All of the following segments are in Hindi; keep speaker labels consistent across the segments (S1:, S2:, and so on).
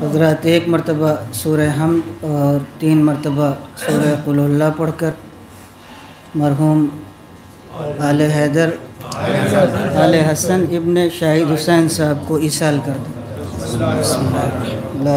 S1: हज़रत एक मरतबा सूर हम और तीन मरतबा सूर कुल्ला पढ़कर मरहूम आल हैदर, आल हसन इब्न शाहिद हुसैन साहब को ईसाल कर दो। ला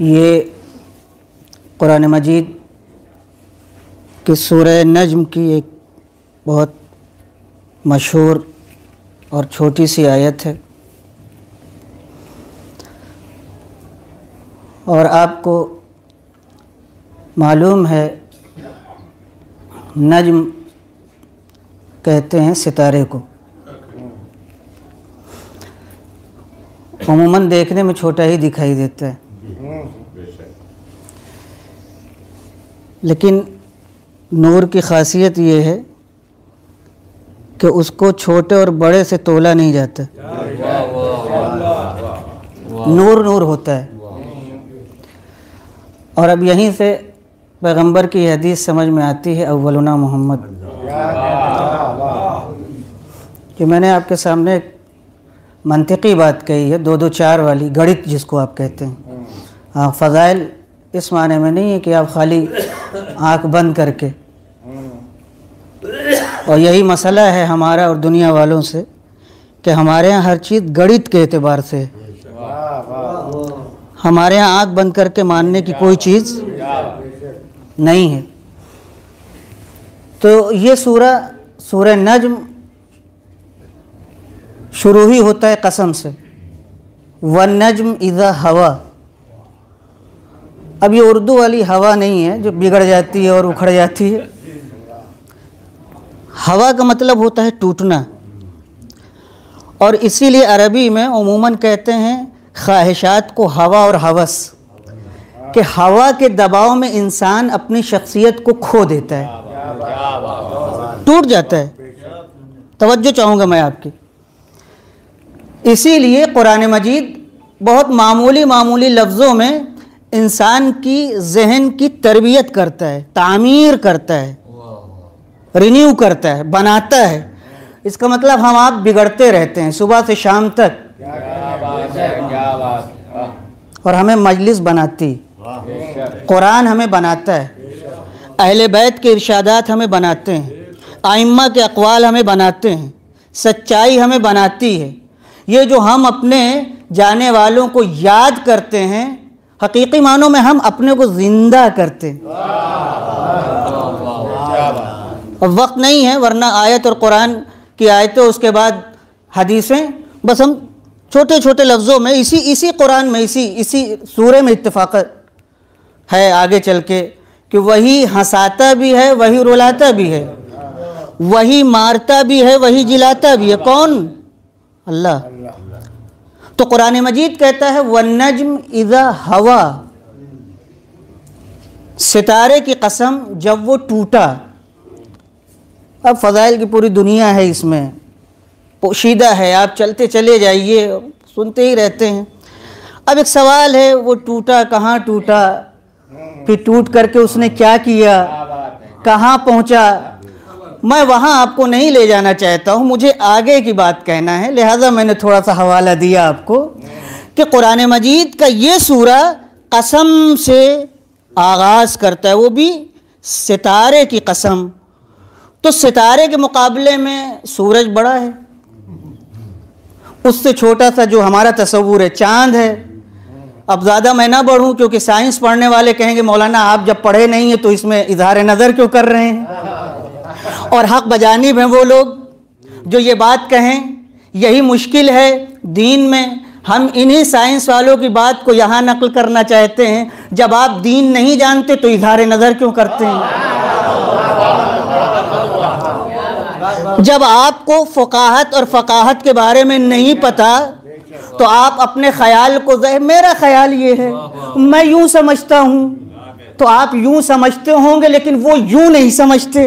S1: ये कुरान मजीद की सूरह नजम की एक बहुत मशहूर और छोटी सी आयत है। और आपको मालूम है, नजम कहते हैं सितारे को। अमूमन देखने में छोटा ही दिखाई देता है। लेकिन नूर की खासियत ये है कि उसको छोटे और बड़े से तोला नहीं जाता। नूर नूर होता है। और अब यहीं से पैगंबर की हदीस समझ में आती है, अव्वलुना मोहम्मद। कि मैंने आपके सामने एक मंतिकी बात कही है, दो दो चार वाली, गणित जिसको आप कहते हैं। हाँ फ़ज़ाइल इस माने में नहीं है कि आप खाली आँख बंद करके। और यही मसला है हमारा और दुनिया वालों से कि हमारे यहाँ हर चीज़ गणित के अतबार से है। हमारे यहाँ आँख बंद करके मानने की कोई चीज़ नहीं है। तो ये सूरा सूरह नज्म शुरू ही होता है कसम से। व नज्म इज़ा हवा। अब ये उर्दू वाली हवा नहीं है, जो बिगड़ जाती है और उखड़ जाती है। हवा का मतलब होता है टूटना। और इसीलिए अरबी में उमूमन कहते हैं, ख्वाहिशात को हवा और हवस। कि हवा के दबाव में इंसान अपनी शख्सियत को खो देता है। टूट जाता है। तवज्जो चाहूँगा मैं आपकी। इसीलिए कुरान मजीद बहुत मामूली मामूली लफ्ज़ों में इंसान की जहन की तरबियत करता है, तामीर करता है रिन्यू करता है, बनाता है। इसका मतलब हम आप बिगड़ते रहते हैं, सुबह से शाम तक। और हमें मजलिस बनाती। कुरान हमें बनाता है। अहल बैत के इर्शादात हमें बनाते हैं। आइम्मा के अकवाल हमें बनाते हैं। सच्चाई हमें बनाती है। ये जो हम अपने जाने वालों को याद करते हैं हकीकी मानों में हम अपने को ज़िंदा करते और वक्त नहीं है, वरना आयत और कुरान की आयतें, उसके बाद हदीसें। बस हम छोटे छोटे लफ्ज़ों में, इसी इसी कुरान में, इसी इसी सूरे में इत्तेफाक है आगे चल के कि वही हंसाता भी है, वही रुलाता भी है, वही मारता भी है, वही जिलाता भी है। कौन? अल्लाह। तो कुरान मजीद कहता है व नजम इज़ा हवा। सितारे की कसम, जब वो टूटा, अब फ़जाइल की पूरी दुनिया है इसमें। पोशीदा है, आप चलते चले जाइए, सुनते ही रहते हैं। अब एक सवाल है, वो टूटा, कहाँ टूटा? फिर टूट करके उसने क्या किया? कहाँ पहुँचा? मैं वहाँ आपको नहीं ले जाना चाहता हूँ, मुझे आगे की बात कहना है। लिहाजा मैंने थोड़ा सा हवाला दिया आपको कि कुरान मजीद का ये सूरा कसम से आगाज़ करता है, वो भी सितारे की कसम। तो सितारे के मुकाबले में सूरज बड़ा है। उससे छोटा सा जो हमारा तस्वूर है, चाँद है। अब ज़्यादा मैं ना बढ़ूँ, क्योंकि साइंस पढ़ने वाले कहेंगे, मौलाना, आप जब पढ़े नहीं हैं तो इसमें इजहार नज़र क्यों कर रहे हैं? और हक बजानिब हैं वो लोग जो ये बात कहें, यही मुश्किल है दीन में। हम इन्हीं साइंस वालों की बात को यहाँ नकल करना चाहते हैं। जब आप दीन नहीं जानते तो इजहार नज़र क्यों करते हैं? जब आपको फ़काहत और फ़काहत के बारे में नहीं पता तो आप अपने ख्याल को मेरा ख्याल ये है, मैं यूँ समझता हूँ तो आप यूँ समझते होंगे, लेकिन वो यूँ नहीं समझते।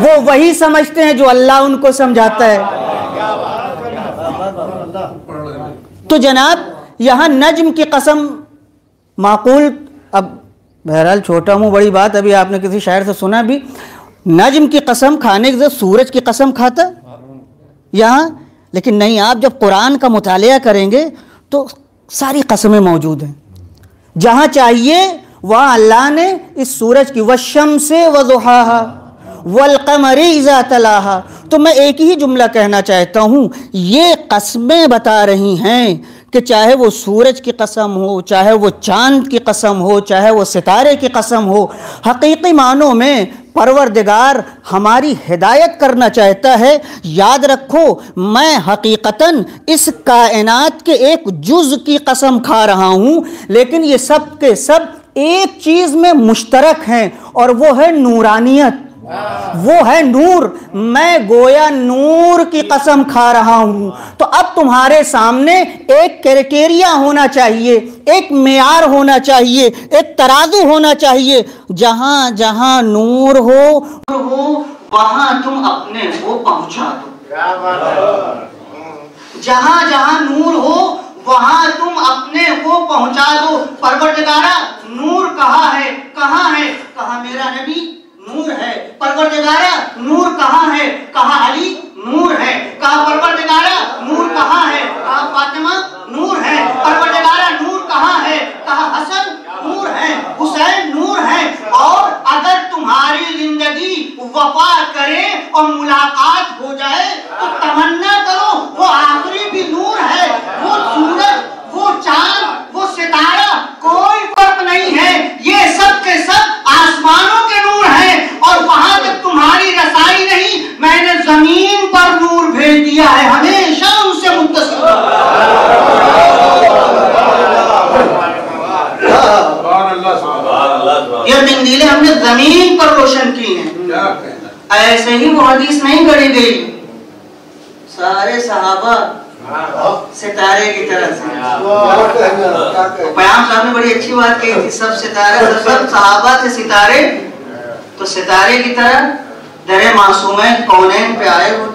S1: वो वही समझते हैं जो अल्लाह उनको समझाता है। तो जनाब, यहाँ नज्म की कसम माकूल, अब बहरहाल छोटा मुँह, बड़ी बात, अभी आपने किसी शायर से सुना भी, नज्म की कसम खाने के सूरज की कसम खाता? यहाँ, लेकिन नहीं, आप जब कुरान का मुताल करेंगे तो सारी कसमें मौजूद हैं। जहाँ चाहिए वहाँ अल्लाह ने इस सूरज की वशम से वजुहा वलकमरी इज़ा तलाहा। तो मैं एक ही जुमला कहना चाहता हूँ, ये कस्में बता रही हैं कि चाहे वो सूरज की कसम हो, चाहे वो चाँद की कसम हो, चाहे वो सितारे की कसम हो, हकीकी मानों में परवरदिगार हमारी हिदायत करना चाहता है, याद रखो, मैं हकीकतन इस कायनात के एक जुज की कसम खा रहा हूँ, लेकिन ये सब के सब एक चीज़ में मुश्तरक हैं और वो है नूरानियत। वो है नूर। मैं गोया नूर की कसम खा रहा हूँ। तो अब तुम्हारे सामने एक क्राइटेरिया होना चाहिए एक मेयार होना चाहिए एक तराजू होना चाहिए। जहाँ जहाँ नूर हो हो वहाँ तुम अपने को पहुँचा दो। जहाँ जहाँ नूर हो वहाँ तुम अपने को पहुँचा दो। परवरदिगारा, नूर कहा है? कहा है? कहा मेरा नबी? नूर है। परवरदगारा, नूर कहा है? कहा अली? नूर है। कहा परवरदिगारा, नूर कहा है? कहा फातिमा? नूर है। परवरदिगारा, नूर कहा है? कहा हसन? नूर है, हुसैन नूर है। और अगर तुम्हारी ज़िंदगी वफा करे और मुलाकात हो जाए तो तमन्ना करो, वो आखिरी भी नूर है। वो सूरज, वो चाँद, वो सितारा, कोई फ़र्क नहीं है। ये सब के सब आसमानों के नूर है। और वहाँ तक तुम्हारी रसाई नहीं, मैंने ज़मीन पर नूर भेज दिया है। हमेशा उनसे मुंतसिर तंगीलें हमने ज़मीन पर रोशन की हैं। ऐसे ही वो हदीस नहीं गढ़ी गई। सारे सहाबा सितारे की तरह से पयाम साहब ने बड़ी अच्छी बात कही थी सब सितारे सब सहाबा थे सितारे। तो सितारे की तरह दरे मासूम कौन पे आए वो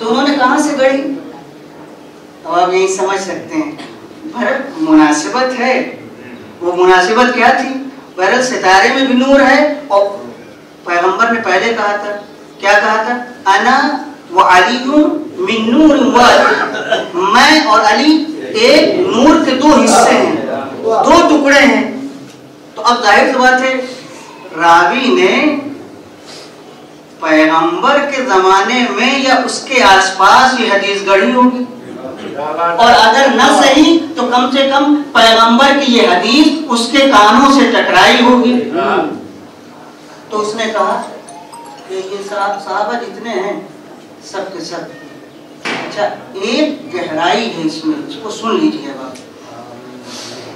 S1: तो उन्होंने कहा से गढ़ी? अब आप यही समझ सकते हैं। भरत मुनासिबत है। वो मुनासिबत क्या थी? भरत सितारे में भी नूर है और पैगंबर ने पहले कहा था। क्या कहा था? अना व अली मिन नूर मैं और अली एक नूर के दो हिस्से हैं, दो टुकड़े हैं। तो अब ज़ाहिर सी बात है, रावी ने पैगंबर के जमाने में या उसके आसपास ये हदीस गढ़ी होगी। और अगर न सही तो कम से कम पैगंबर की ये हदीस उसके कानों से टकराई होगी। तो उसने कहा कि ये साहबा जितने हैं, सब के सब। अच्छा एक गहराई है इसमें, इसको सुन लीजिए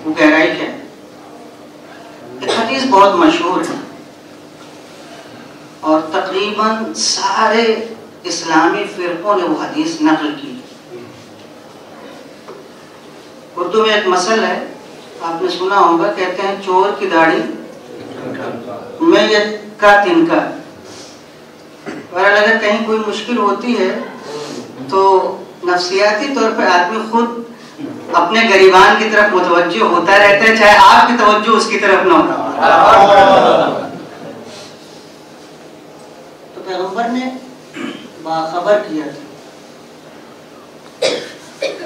S1: वो गहराई क्या है? हदीस बहुत मशहूर है। और तकरीबन सारे इस्लामी फिरकों ने वो हदीस नकल की। उर्दू में एक मसल है। आपने सुना होगा, कहते हैं चोर की दाढ़ी। में ये का तिनका और अगर कहीं कोई मुश्किल होती है तो नफसियाती तौर पर आदमी खुद अपने गरीबान की तरफ़ मुतवजो होता रहता है, चाहे आपकी तवज्जो उसकी तरफ़ ना हो। तो पैगंबर ने बाखबर किया था।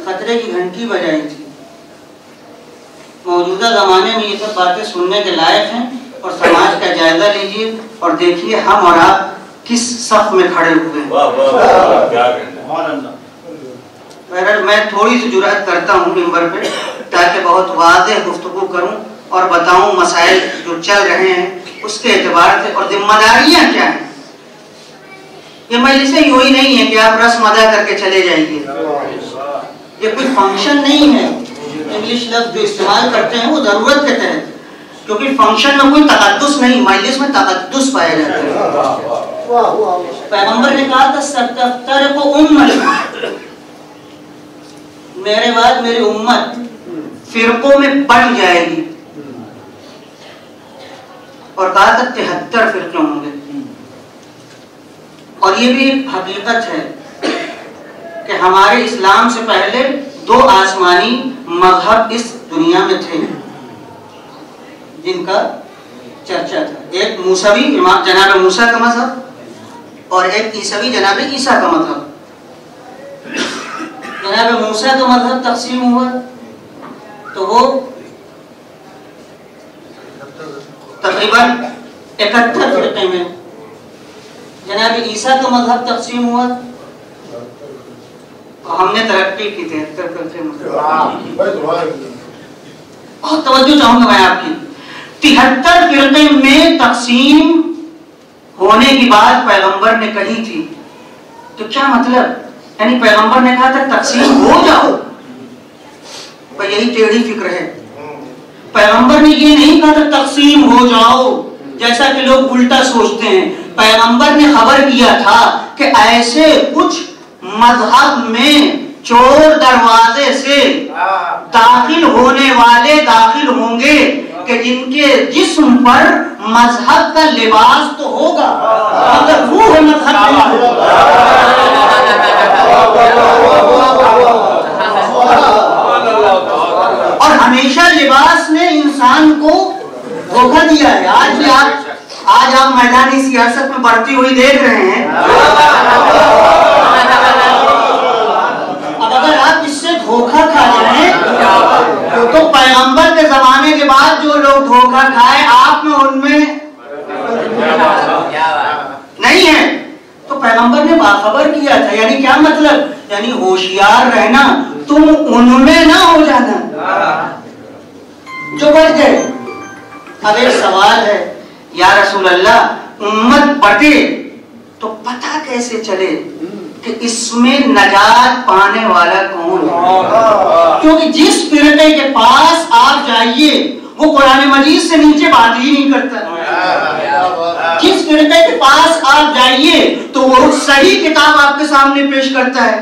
S1: खतरे की घंटी बजाई थी। मौजूदा जमाने में ये सब बातें सुनने के लायक हैं और समाज का जायजा लीजिए और देखिए हम और आप किस सफ में खड़े हुए हैं। मैं थोड़ी सी जुरात करता हूँ मिम्बर पे ताकि बहुत वाज गुफ्तु करूँ और बताऊँ मसाइल जो चल रहे हैं उसके एतबार से और जिम्मेदारियाँ क्या हैं। ये मजलिसें यूँ ही नहीं है कि आप रस्म अदा करके चले जाइए। ये कोई फ़ंक्शन नहीं है। इंग्लिश लफ्ज जो इस्तेमाल करते हैं वो ज़रूरत के तहत। क्योंकि फ़ंक्शन में कोई तकदस नहीं मजलिस में तकदस पाया जाता है। पैगंबर ने कहा था सत्तर को उम्मत। मेरे बाद मेरी उम्मत फिरकों में बढ़ जाएगी। और कहा था तिहत्तर फिरके होंगे। और ये भी एक हकीकत है कि हमारे इस्लाम से पहले दो आसमानी मज़हब इस दुनिया में थे जिनका चर्चा था। एक मूसवी जनाब मूसा का मज़हब, और एक ईसवी जनाब ईसा का मज़हब। जनाब मूसा का मज़हब तकसीम हुआ तो वो तकरीबन इकहत्तर फिरके में जनाब ईसा का मज़हब तकसीम हुआ हमने तरक्की की तिहत्तर फिरके बहुत तवज्जो चाहूँगा मैं आपकी। तिहत्तर फिरके में तकसीम होने की बात पैगंबर ने कही थी। तो क्या मतलब? यानी पैगंबर ने कहा था तकसीम हो जाओ। पर यही टेढ़ी फ़िक्र है। पैगंबर ने ये नहीं कहा था तकसीम हो जाओ। जैसा कि लोग उल्टा सोचते हैं। पैगंबर ने खबर किया था कि ऐसे कुछ मज़हब में चोर दरवाजे से दाखिल होने वाले दाखिल होंगे कि जिनके जिस्म पर मज़हब का लिबास तो होगा। मगर रूह मज़हब और हमेशा लिबास ने इंसान को धोखा दिया है आज भी आप आज आप मैदानी सियासत में बढ़ती हुई देख रहे हैं अब अगर आप इससे धोखा खा जाए तो, तो पैगंबर के जमाने के बाद जो लोग धोखा खाए आप में उनमें नहीं है। तो पैगंबर ने बाखबर किया था। यानी क्या मतलब? यानी होशियार रहना। तुम उनमें ना हो जाना। जो बढ़ गए। अब एक सवाल है या रसूल अल्लाह उम्मत बटे तो पता कैसे चले? कि इसमें नजात पाने वाला कौन है? क्योंकि जिस फिरके के पास आप जाइए वो कुरान मजीद से नीचे बात ही नहीं करता। जिस फिरके के पास आप जाइए तो वो सही किताब आपके सामने पेश करता है।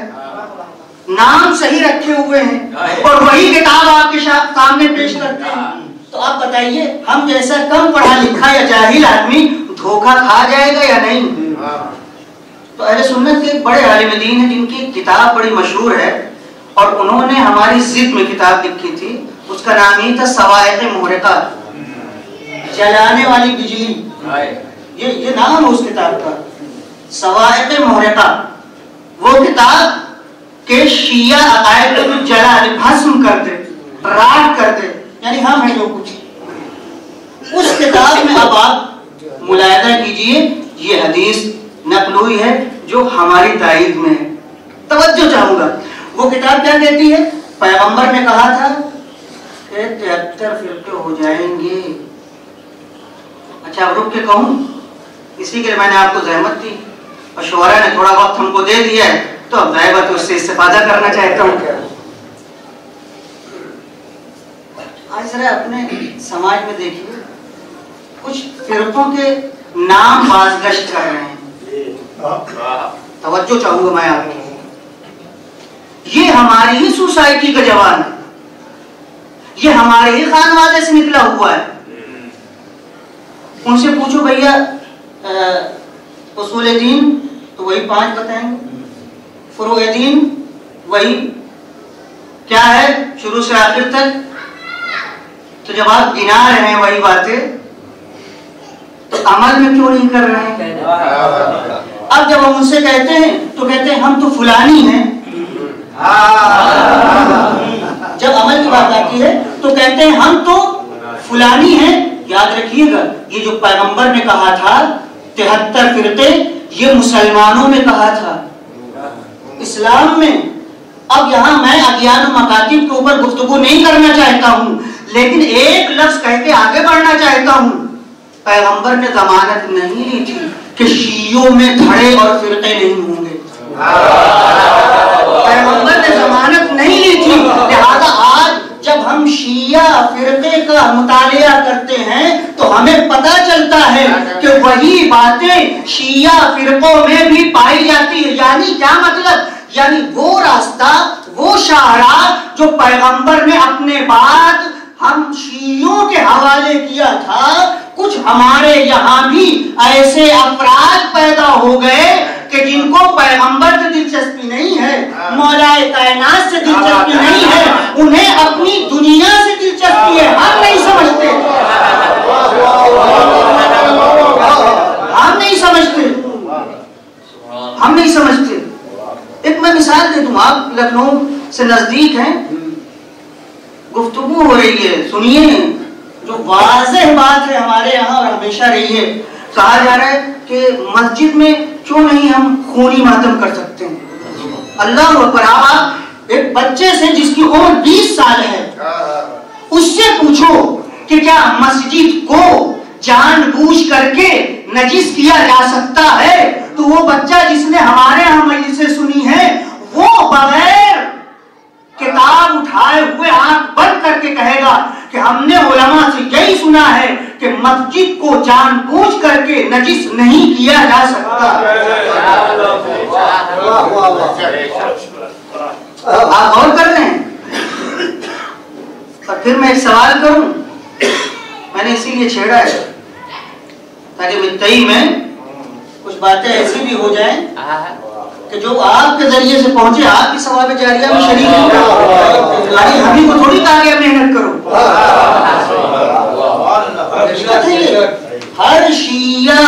S1: नाम सही रखे हुए हैं और वही किताब आपके सामने पेश करते हैं। तो आप बताइए हम जैसा कम पढ़ा लिखा या जाहिल आदमी धोखा खा जाएगा या नहीं? तो अहले सुन्नत के बड़े आलिम दीन है जिनकी किताब बड़ी मशहूर है और उन्होंने हमारी जिद में किताब लिखी थी। उसका नाम ही था सवायत मोहरका जलाने वाली बिजली। ये ये नाम है उस किताब का। सवायत मोहरका वो किताब के शिया अकायद को जला दे भस्म कर दे राख कर दे। यानी हम हैं जो कुछ। उस किताब में अब आप मुलायदा कीजिए ये हदीस नकल हुई है। जो हमारी तारीफ़ में है। तवज्जो चाहूँगा। वो किताब क्या कहती है? पैगंबर ने कहा था कि तिहत्तर फिरके हो जाएँगे। अच्छा रुक के कहूँ इसी के लिए मैंने आपको जहमत दी। और शोहरा ने थोड़ा वक्त हमको दे दिया है तो अब बस उससे इस्तेफादा करना चाहता हूँ। आज जरा अपने समाज में देखिए कुछ फिरकों के नाम बाजगश्त कर रहे हैं। तवज्जो चाहूँगा मैं आपकी ये हमारी ही सोसाइटी का जवान है। ये हमारे ही खानवादे से निकला हुआ है। उनसे पूछो भैया उसूल दीन तो वही पाँच बताएँगे। फुरू दीन वही क्या है? शुरू से आखिर तक। तो जब आप गिना रहे हैं वही बातें तो अमल में क्यों नहीं कर रहे हैं? अब जब हम उनसे कहते हैं तो कहते हैं हम तो फुलानी हैं। जब अमल की बात आती है तो कहते हैं हम तो फुलानी हैं। याद रखिएगा ये जो पैगंबर ने कहा था तिहत्तर फिरते ये मुसलमानों में कहा था। इस्लाम में अब यहाँ मैं अज्ञान मकातिब के ऊपर गुफ्तगु नहीं करना चाहता हूँ लेकिन एक लफ्ज कह के आगे बढ़ना चाहता हूँ। पैगंबर ने जमानत नहीं ली थी। कि शीयों में धड़े और फिरते नहीं होंगे। पैगंबर ने जमानत नहीं ली थी। लिहाजा आज जब हम शिया फिरके का मुतालिया करते हैं तो हमें पता चलता है कि वही बातें शिया फिरकों में भी पाई जाती है। यानी क्या मतलब? यानी वो रास्ता, वो शाहरा जो पैगंबर ने अपने बाद हम शीयों के हवाले किया था कुछ हमारे यहाँ भी ऐसे अपराध पैदा हो गए कि जिनको पैगंबर से दिलचस्पी नहीं है मौलाए कायनात से दिलचस्पी नहीं है उन्हें अपनी दुनिया से दिलचस्पी है। हम नहीं समझते। हम नहीं समझते। हम नहीं समझते। एक मैं मिसाल दे दूँ आप लखनऊ से नज़दीक हैं। गुफ्तगु हो रही है सुनिए। जो वाजह बात है हमारे यहाँ और हमेशा रही है। कहा जा रहा है कि मस्जिद में क्यों नहीं हम खूनी मातम कर सकते हैं? अल्लाह अकबर आप एक बच्चे से जिसकी उम्र 20 साल है, उससे पूछो कि क्या मस्जिद को जानबूझ करके नजिस किया जा सकता है? तो वो बच्चा जिसने हमारे यहाँ से सुनी है, वो बगैर किताब उठाए हुए आँख बंद करके कहेगा कि हमने उलमा से यही सुना है कि मस्जिद को जानबूझ करके नजिस नहीं किया जा सकता। आप गौर कर रहे हैं और फिर मैं एक सवाल करूँ? मैंने इसीलिए छेड़ा है ताकि मितई में कुछ बातें ऐसी भी हो जाएँ। कि जो आपके ज़रिए से पहुँचे आपकी सवाब जारिया में शरीक है हम ही। को थोड़ी कहा गया मेहनत करो। हर शिया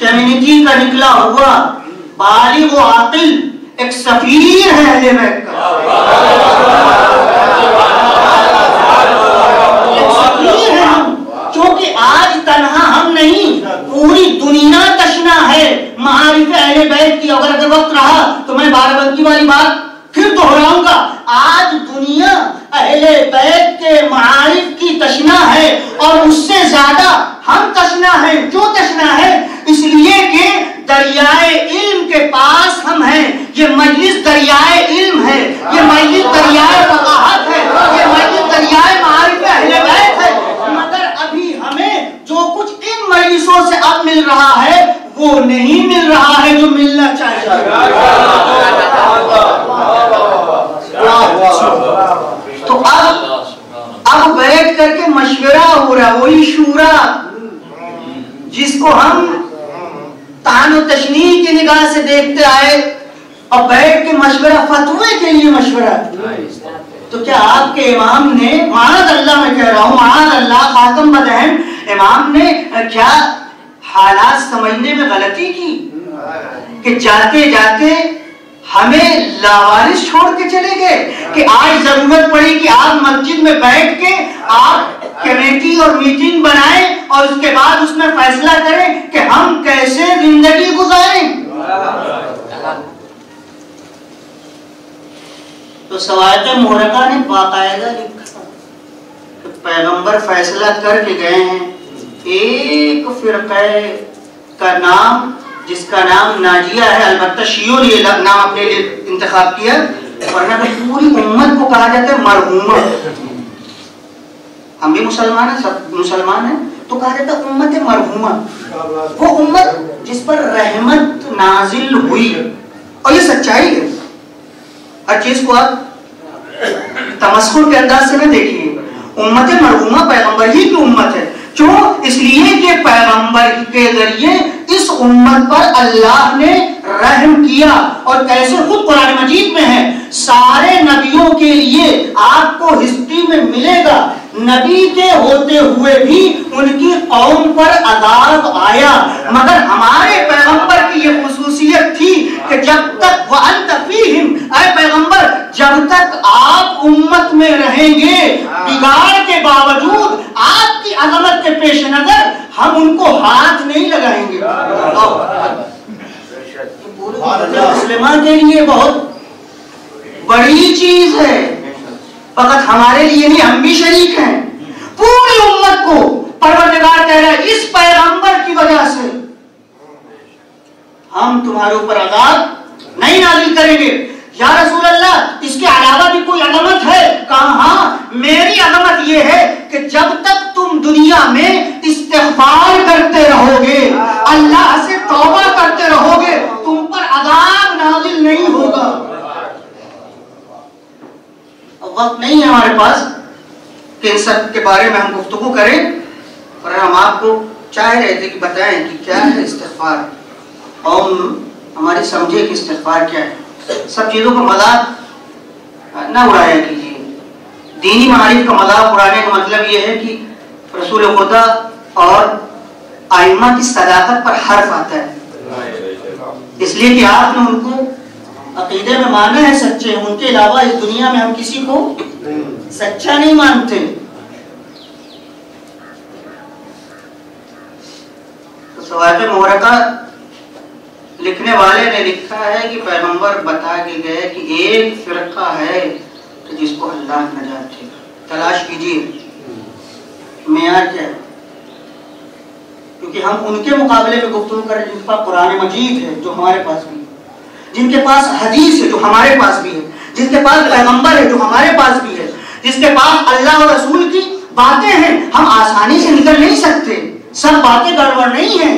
S1: कम्युनिटी का निकला हुआ बाली वो आकिल एक सफीर है अहले बैत का क्योंकि आज तनहा हम नहीं पूरी दुनिया तशना है मारिफ अहले बैत की अगर अगर वक्त रहा तो मैं बाराबंकी वाली बात फिर दोहराऊँगा आज दुनिया अहले बैत के मारिफ की तशना है और उससे ज़्यादा हम तशना है क्यों तशना है इसलिए कि दरियाए इल्म के पास हम हैं ये मजलिस दरियाए इल्म है ये मजलिस दरियाए फकाहत है ये मजलिस दरियाए मारिफ अहले बैत है मगर अभी हमें जो कुछ इन मजलिसों से अब मिल रहा है वो नहीं मिल रहा है जो मिलना चाहिए तो अब अब बैठ करके मशवरा हो रहा वही शूरा जिसको हम तानो तशनी की निगाह से देखते आए और बैठ के मशवरा फतवे के लिए मशवरा तो क्या आपके इमाम ने महाद अल्लाह में कह रहा हूँ महाद अल्लाह खातम बदहन इमाम ने क्या हालात समझने में गलती की? कि जाते जाते हमें लावारिस छोड़ के चले गए कि आज ज़रूरत पड़ी कि आप मस्जिद में बैठ के आप कमेटी और मीटिंग बनाएँ और उसके बाद उसमें फैसला करें कि हम कैसे ज़िंदगी गुजारें। तो सवायत मोहरका ने बाकायदा लिखा पैगंबर फैसला करके गए हैं। एक फिर का नाम, जिसका नाम नाजिया है, अलबत्ता शियों ने नाम अपने लिए इंतखाब किया, वरना तो पूरी उम्मत को कहा जाता है मरहूमा। हम भी मुसलमान हैं, सब मुसलमान हैं। तो कहा जाता उम्मत मरहूमा। वो उम्मत जिस पर रहमत नाजिल हुई और ये सच्चाई है। हर चीज़ को आप तमस्कुर के अंदाज से ना देखिए। उम्मत मरहूमा, पैगंबर ही की उम्मत है। क्यों? इसलिए कि पैगंबर के ज़रिए इस उम्मत पर अल्लाह ने रहम किया। और कैसे? खुद कुरान मजीद में है। सारे नबियों के लिए आपको हिस्ट्री में मिलेगा नबी के होते हुए भी उनकी कौम पर अदाब आया। मगर हमारे पैगंबर की ये खसूसियत थी कि जब तक पैगंबर जब तक आप उम्मत में रहेंगे बिगाड़ के बावजूद आपकी अजमत के पेश नज़र हम उनको हाथ नहीं लगाएँगे। मुसलमान के लिए बहुत बड़ी चीज़ है। फकत हमारे लिए नहीं, हम भी शरीक हैं। पूरी उम्मत को परवरदिगार कह रहा है, इस पैगंबर की वजह से। हम तुम्हारे ऊपर आज़ाद नहीं नाजिल करेंगे। या रसूल अल्लाह इसके अलावा भी कोई अदमत है? कहा हाँ मेरी अदमत यह है कि जब तक तुम दुनिया में इस्तेफार करते रहोगे, अल्लाह से तौबा करते रहोगे, तुम पर अदाब नाजिल नहीं होगा। वक्त नहीं है हमारे पास कि इन सब के बारे में हम गुफ्तु करें और हम आपको चाह रहे थे कि बताएँ कि क्या है इस्तफार और हमारी समझे कि इस्तफार क्या है। सब चीज़ों का मज़ाक न उड़ाया कीजिए। दीनी मारिफ का मज़ाक उड़ाने का मतलब ये है कि रसूल खुदा और आइमा की सदाकत पर हर्फ आता है। इसलिए कि आपने उनको अकीदे में माना है सच्चे उनके अलावा इस दुनिया में हम किसी को सच्चा नहीं मानते। तो सवाल मोहरका लिखने वाले ने लिखा है कि पैगंबर बता के गए कि एक फिरका है कि जिसको अल्लाह नजात देगा तलाश कीजिए। मैार क्या क्योंकि हम उनके मुकाबले में गुफ्तु करें जिनके पास कुरान मजीद है, जो हमारे पास भी। जिनके पास हदीस है जो हमारे पास भी है, जिनके पास पैगंबर है जो हमारे पास भी है, जिसके पास अल्लाह और रसूल की बातें हैं, हम आसानी से निकल नहीं सकते। सब बातें गड़बड़ नहीं है।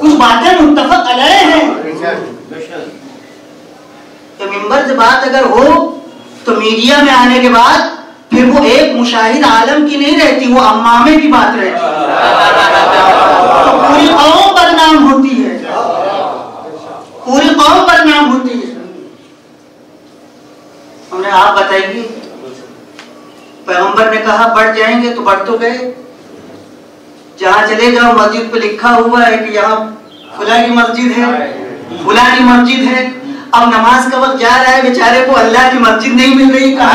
S1: कुछ बातें मुतफक अलय हैं। तो मिंबर से बात अगर हो तो मीडिया में आने के बाद फिर वो एक मुशाहिद आलम की नहीं रहती, वो अम्मामे की बात रहती। तो पूरी कौम बदनाम होती है। पूरी कौम बदनाम होती है हमने आप बताएँगे। पैगंबर ने कहा, बढ़ जाएँगे तो बढ़ तो गए। जहाँ चले जाओ मस्जिद पे लिखा हुआ है कि यहाँ खुला की मस्जिद है। खुला की मस्जिद है। अब नमाज़ का वक्त जा रहा है, बेचारे को अल्लाह की मस्जिद नहीं मिल रही। कहा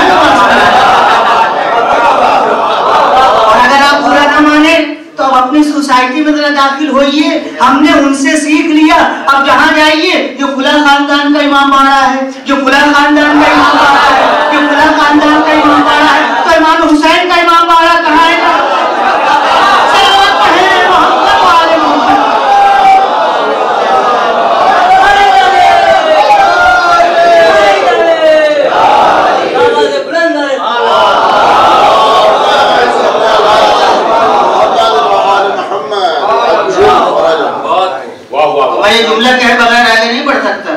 S1: और अगर आप बुरा ना माने तो अब अपनी सोसाइटी में जरा दाखिल होइए। हमने उनसे सीख लिया। अब जहाँ जाइए, जो खुला खानदान का इमाम बाड़ा है, जो खुला खानदान का इमाम बाड़ा है, जो खुला खानदान का इमाम बाड़ा है तो इमाम हुसैन का इमाम बाड़ा कहाँ है ये जुमला कहे बगैर आगे नहीं बढ़ सकता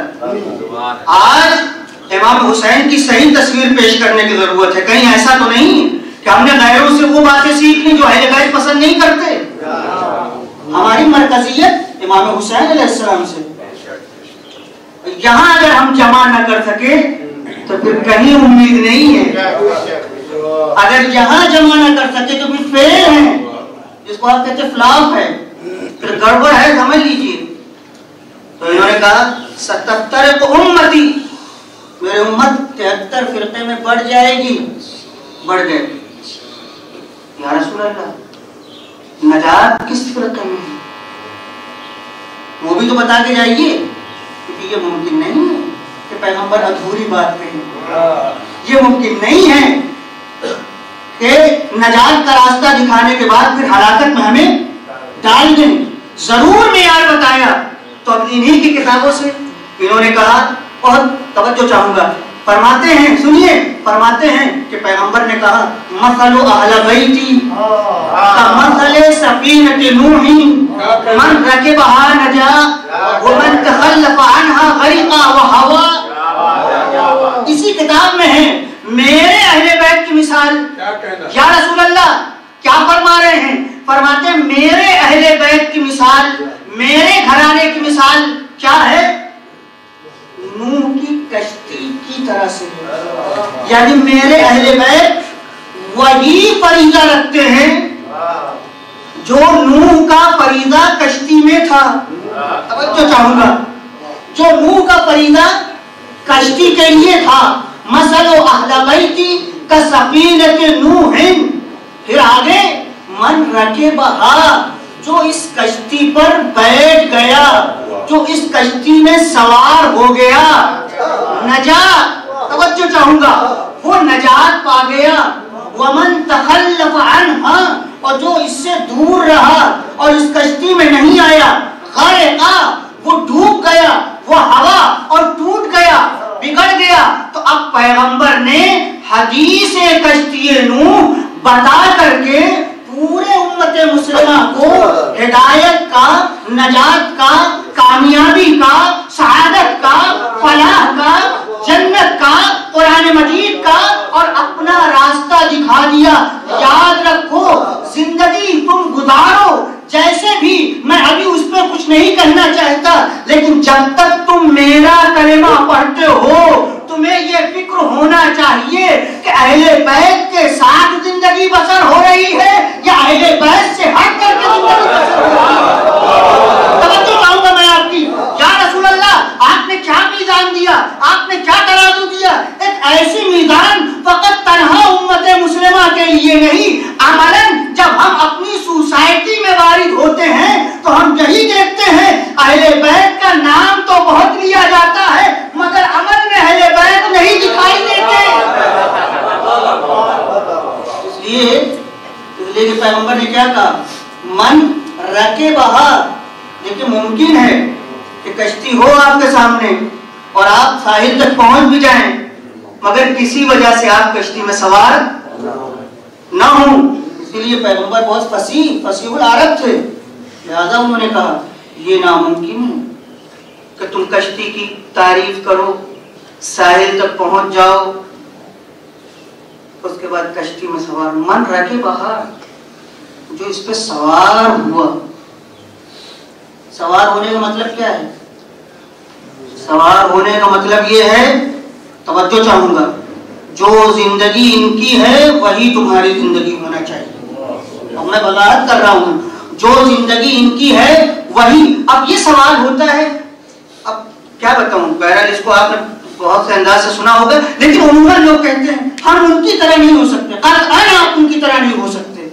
S1: आज इमाम हुसैन की सही तस्वीर पेश करने की ज़रूरत है। कहीं ऐसा तो नहीं कि हमने गैरों से वो बातें सीख ली जो अहले बैत पसंद नहीं करते। हमारी मरकजियत इमाम हुसैन से। यहाँ अगर हम जमा न कर सके तो फिर कहीं उम्मीद नहीं है। अगर यहाँ जमा न कर सके तो फिर फेल है। जिसको आप कहते फ्लॉप है। फिर गड़बड़ है, समझ लीजिए। तो इन्होंने कहा, सतहत्तर को उम्मती मेरे उम्मत तिहत्तर फिरके में बढ़ जाएगी। बढ़ गए। नजात किस फिरके में वो भी तो बता के जाइए, क्योंकि ये मुमकिन नहीं है कि पैगंबर अधूरी बात कही। ये मुमकिन नहीं है कि नजात का रास्ता दिखाने के बाद फिर हलाकत में हमें डाल दें। ज़रूर मैं मेयार बताया तो अब इन्हीं की किताबों से इन्होंने कहा बहुत तवज्जो चाहूँगा। फरमाते हैं सुनिए फरमाते हैं कि पैगंबर ने कहा मसलो अहल बैती। मसले सफीनत नूही। मन रकिबहा नजा। व मन तखल्लफ अनहा गरिका व हवा। इसी किताब में है मेरे अहले बैत की मिसाल। या रसूल अल्लाह क्या फरमा रहे हैं? फरमाते हैं मेरे अहले बैत की मिसाल मेरे घराने की मिसाल क्या है? नूह की कश्ती की तरह से यानी मेरे अहले बैत वही फरीजा रखते हैं जो नूह का फरीजा कश्ती में था। तवज्जो चाहूँगा जो नूह का फरीजा कश्ती के लिए था मसलो अहलबैती का सफीनत नूहिन फिर आगे मन रखे बहा जो इस कश्ती पर बैठ गया, जो इस कश्ती में सवार हो गया, नजात, तवज्जो चाहूँगा, वो नजात पा गया। वमन तखल्लफ अनहा, और जो इससे दूर रहा और इस कश्ती में नहीं आया गरका वो डूब गया, वो हवा और टूट गया, बिगड़ गया। तो अब पैगंबर ने हदीस कश्ती नूह बता करके पूरे उम्मत मुसलमान को हिदायत का, नजात का, कामयाबी का, शहादत का, फलाह का, जन्नत का, कुरान मजीद का और अपना रास्ता दिखा दिया। याद रखो, ज़िंदगी तुम गुजारो जैसे भी मैं अभी उस पर कुछ नहीं कहना चाहता, लेकिन जब तक तुम मेरा कलेमा पढ़ते हो, तुम्हें ये फ़िक्र होना चाहिए कि अहले बैत के साथ ज़िंदगी बसर हो रही है या अहले बैत से हट करके ज़िंदगी बसर हो रही है तवज्जो चाहूँगा मैं आपकी या रसूल अल्लाह आपने क्या मीजान दिया? आपने क्या तराजू दिया एक ऐसी मीजान फकत तनहा उम्मत मुस्लिमा के लिए नहीं। अमलन, जब हम अपनी सोसाइटी में वारिद होते हैं तो हम यही देखते हैं, अहले बैत का नाम तो बहुत लिया जाता है, मगर अमल में अहले बैत नहीं दिखाई देते। इसलिए पैगंबर ने क्या कहा? मन रखे बहा देखिए मुमकिन है कि कश्ती हो आपके सामने और आप साहिल तक पहुँच भी जाएँ, मगर किसी वजह से आप कश्ती में सवार न हो। इसीलिए पैगंबर बहुत फसी फसीहुल अरब थे। लिहाजा उन्होंने कहा, ये नामुमकिन है कि तुम कश्ती की तारीफ़ करो, साहिल तक पहुँच जाओ, उसके बाद कश्ती में सवार। मन रखे बाहर, जो इस पे सवार हुआ सवार होने का मतलब क्या है? सवार होने का मतलब ये है, तवज्जो चाहूँगा, जो ज़िंदगी इनकी है, वही तुम्हारी ज़िंदगी होना चाहिए। अब मैं वजाहत कर रहा हूँ, जो ज़िंदगी इनकी है, वही। अब ये सवाल होता है, अब क्या बताऊँ? बहरहाल इसको आपने बहुत से अंदाज से सुना होगा, लेकिन उमूमन लोग कहते हैं, हम उनकी तरह नहीं हो सकते, कद अन आप उनकी तरह नहीं हो सकते।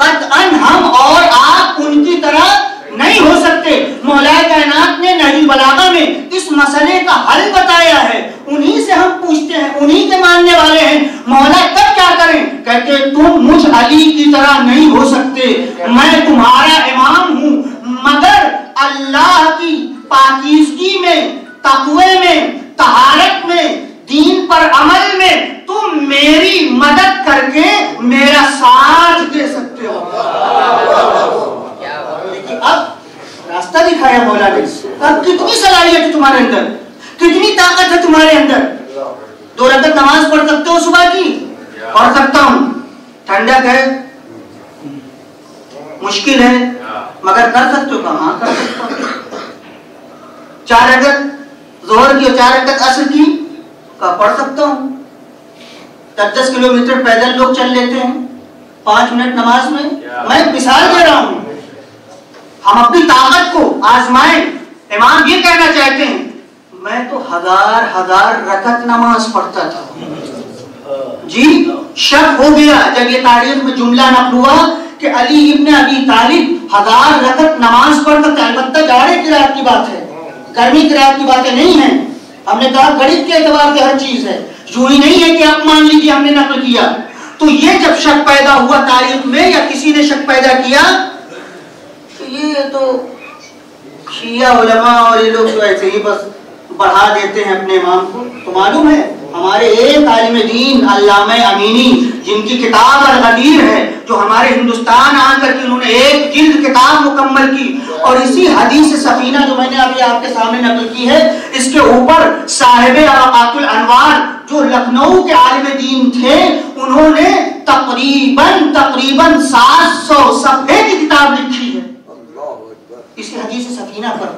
S1: कद अन हम और आप उनकी तरह नहीं हो सकते। मौलाए कायनात ने नहजुल बलागा में इस मसले का हल बताया है। उन्हीं से हम पूछते हैं, उन्हीं के मानने वाले हैं। मौला, तब क्या करें? कहते, तुम मुझ अली की तरह नहीं हो सकते। मैं तुम्हारा इमाम हूँ। मगर अल्लाह की पाकिजगी में, तकवे में, तहारत में, दीन पर अमल में तुम मेरी मदद करके मेरा साथ दे सकते हो। देखिए अब रास्ता दिखाया मौला ने। अब कितनी सलाहियत है तुम्हारे अंदर? कितनी ताकत है तुम्हारे अंदर? दो रकत नमाज़ पढ़ सकते हो सुबह की? पढ़ सकता हूँ। ठंडक है। मुश्किल है। मगर कर सकते हो हाँ कर सकता चार रकत जोहर की और चार रकत असर की का पढ़ सकता हूँ। दस दस किलोमीटर पैदल लोग चल लेते हैं। पाँच मिनट नमाज़ में। मैं मिसाल दे रहा हूँ। हम अपनी ताकत को आजमाएँ, इमाम ये कहना चाहते हैं, मैं तो हज़ार हज़ार रकत नमाज़ पढ़ता था। जी, शक हो गया जब ये तारीख में जुमला नकल हुआ कि अली इब्ने अबी तालिब हज़ार रकत नमाज़ पढ़ता था अलबत्ता जाड़े की रात की बात है। गर्मी की रात की बातें नहीं है। हमने कहा, गणित के एतबार से हर चीज़ है। ही नहीं है कि आप मान लीजिए हमने नकल किया। तो ये जब शक पैदा हुआ तारीख में या किसी ने शक पैदा किया ये तो शिया उलमा और ये लोग तो ऐसे ही बस बढ़ा देते हैं अपने इमाम को। तो मालूम है, हमारे एक आलिम दीन, अल्लामा अमीनी, जिनकी किताब अल गदीर है, जो हमारे हिंदुस्तान आकर के उन्होंने एक जिल्द किताब मुकम्मल की, और इसी हदीस सफीना जो मैंने अभी आपके सामने नकल की है, इसके ऊपर साहिब अवाकातुल अनवार, जो लखनऊ के आलिम दीन थे, उन्होंने तकरीबन तकरीबन 700 सफे की किताब लिखी। इसी हदीस सफीना पर।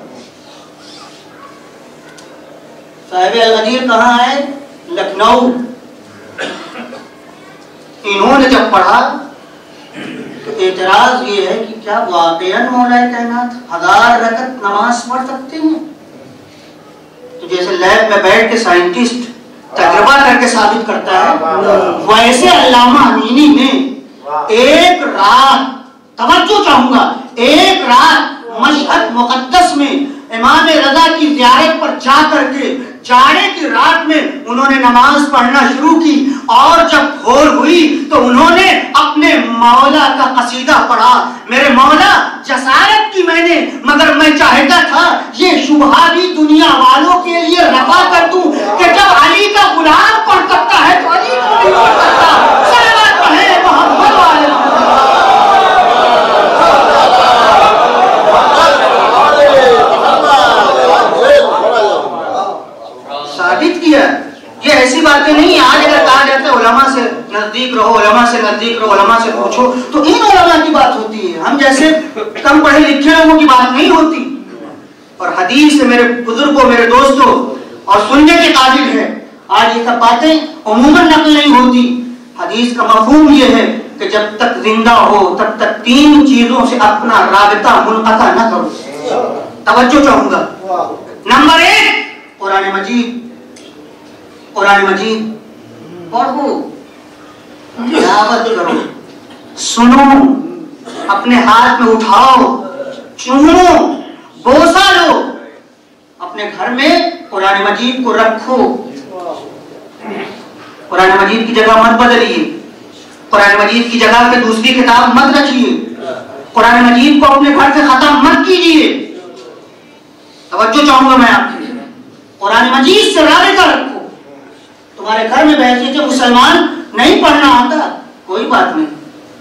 S1: साहिब अलगदीर कहाँ है लखनऊ। इन्होंने जब पढ़ा तो एतराज़ ये है कि क्या वाकयन मौला कायनात? हज़ार रकत नमाज़ पढ़ सकते हैं? तो जैसे लैब में बैठ के साइंटिस्ट तजर्बा करके साबित करता है वैसे अल्लामा अमीनी ने एक रात तवज्जो चाहूँगा एक रात मशहद मुकद्दस में इमाम रजा की जियारत पर जा करके, जाड़े की रात में उन्होंने नमाज़ पढ़ना शुरू की और जब भोर हुई तो उन्होंने अपने मौला का कसीदा पढ़ा। मेरे मौला, जसारत की मैंने, मगर मैं चाहता था ये शुभा भी दुनिया वालों के लिए रफा कर दूँ कि जब अली का गुलाम पढ़ सकता है तो अली को नहीं पढ़ सकता पढ़े मोहम्मद किया ये ऐसी बातें नहीं आज अगर कहा जाता है, उलमा से नज़दीक रहो, उलमा से नज़दीक रहो, उलमा से पूछो तो इन उलमा की बात होती है। हम जैसे कम पढ़े लिखे लोगों की बात नहीं होती। और हदीस मेरे बुज़ुर्गों, मेरे दोस्तों और सुनने के काबिल है। आज ये सब बातें अमूमन नकल नहीं होती। हदीस का मफहूम ये है कि जब तक ज़िंदा हो, तब तक तीन चीज़ों से अपना राबता, मुनकता न करो। तवज्जो चाहूँगा। नंबर एक, कुरान मजीद। कुरान मजीद। पढ़ो तिलावत करो। सुनो, अपने हाथ में उठाओ, चूमो, बोसा लो। अपने घर में कुरान मजीद को रखो। कुरान मजीद की जगह मत बदलिए। कुरान मजीद की जगह पे दूसरी किताब मत रखिए कुरान मजीद को अपने घर से खत्म मत कीजिए। तवज्जो चाहूँगा मैं आपकी कुरान मजीद से रखो तुम्हारे घर में बैठे थे मुसलमान नहीं पढ़ना आता। कोई बात नहीं,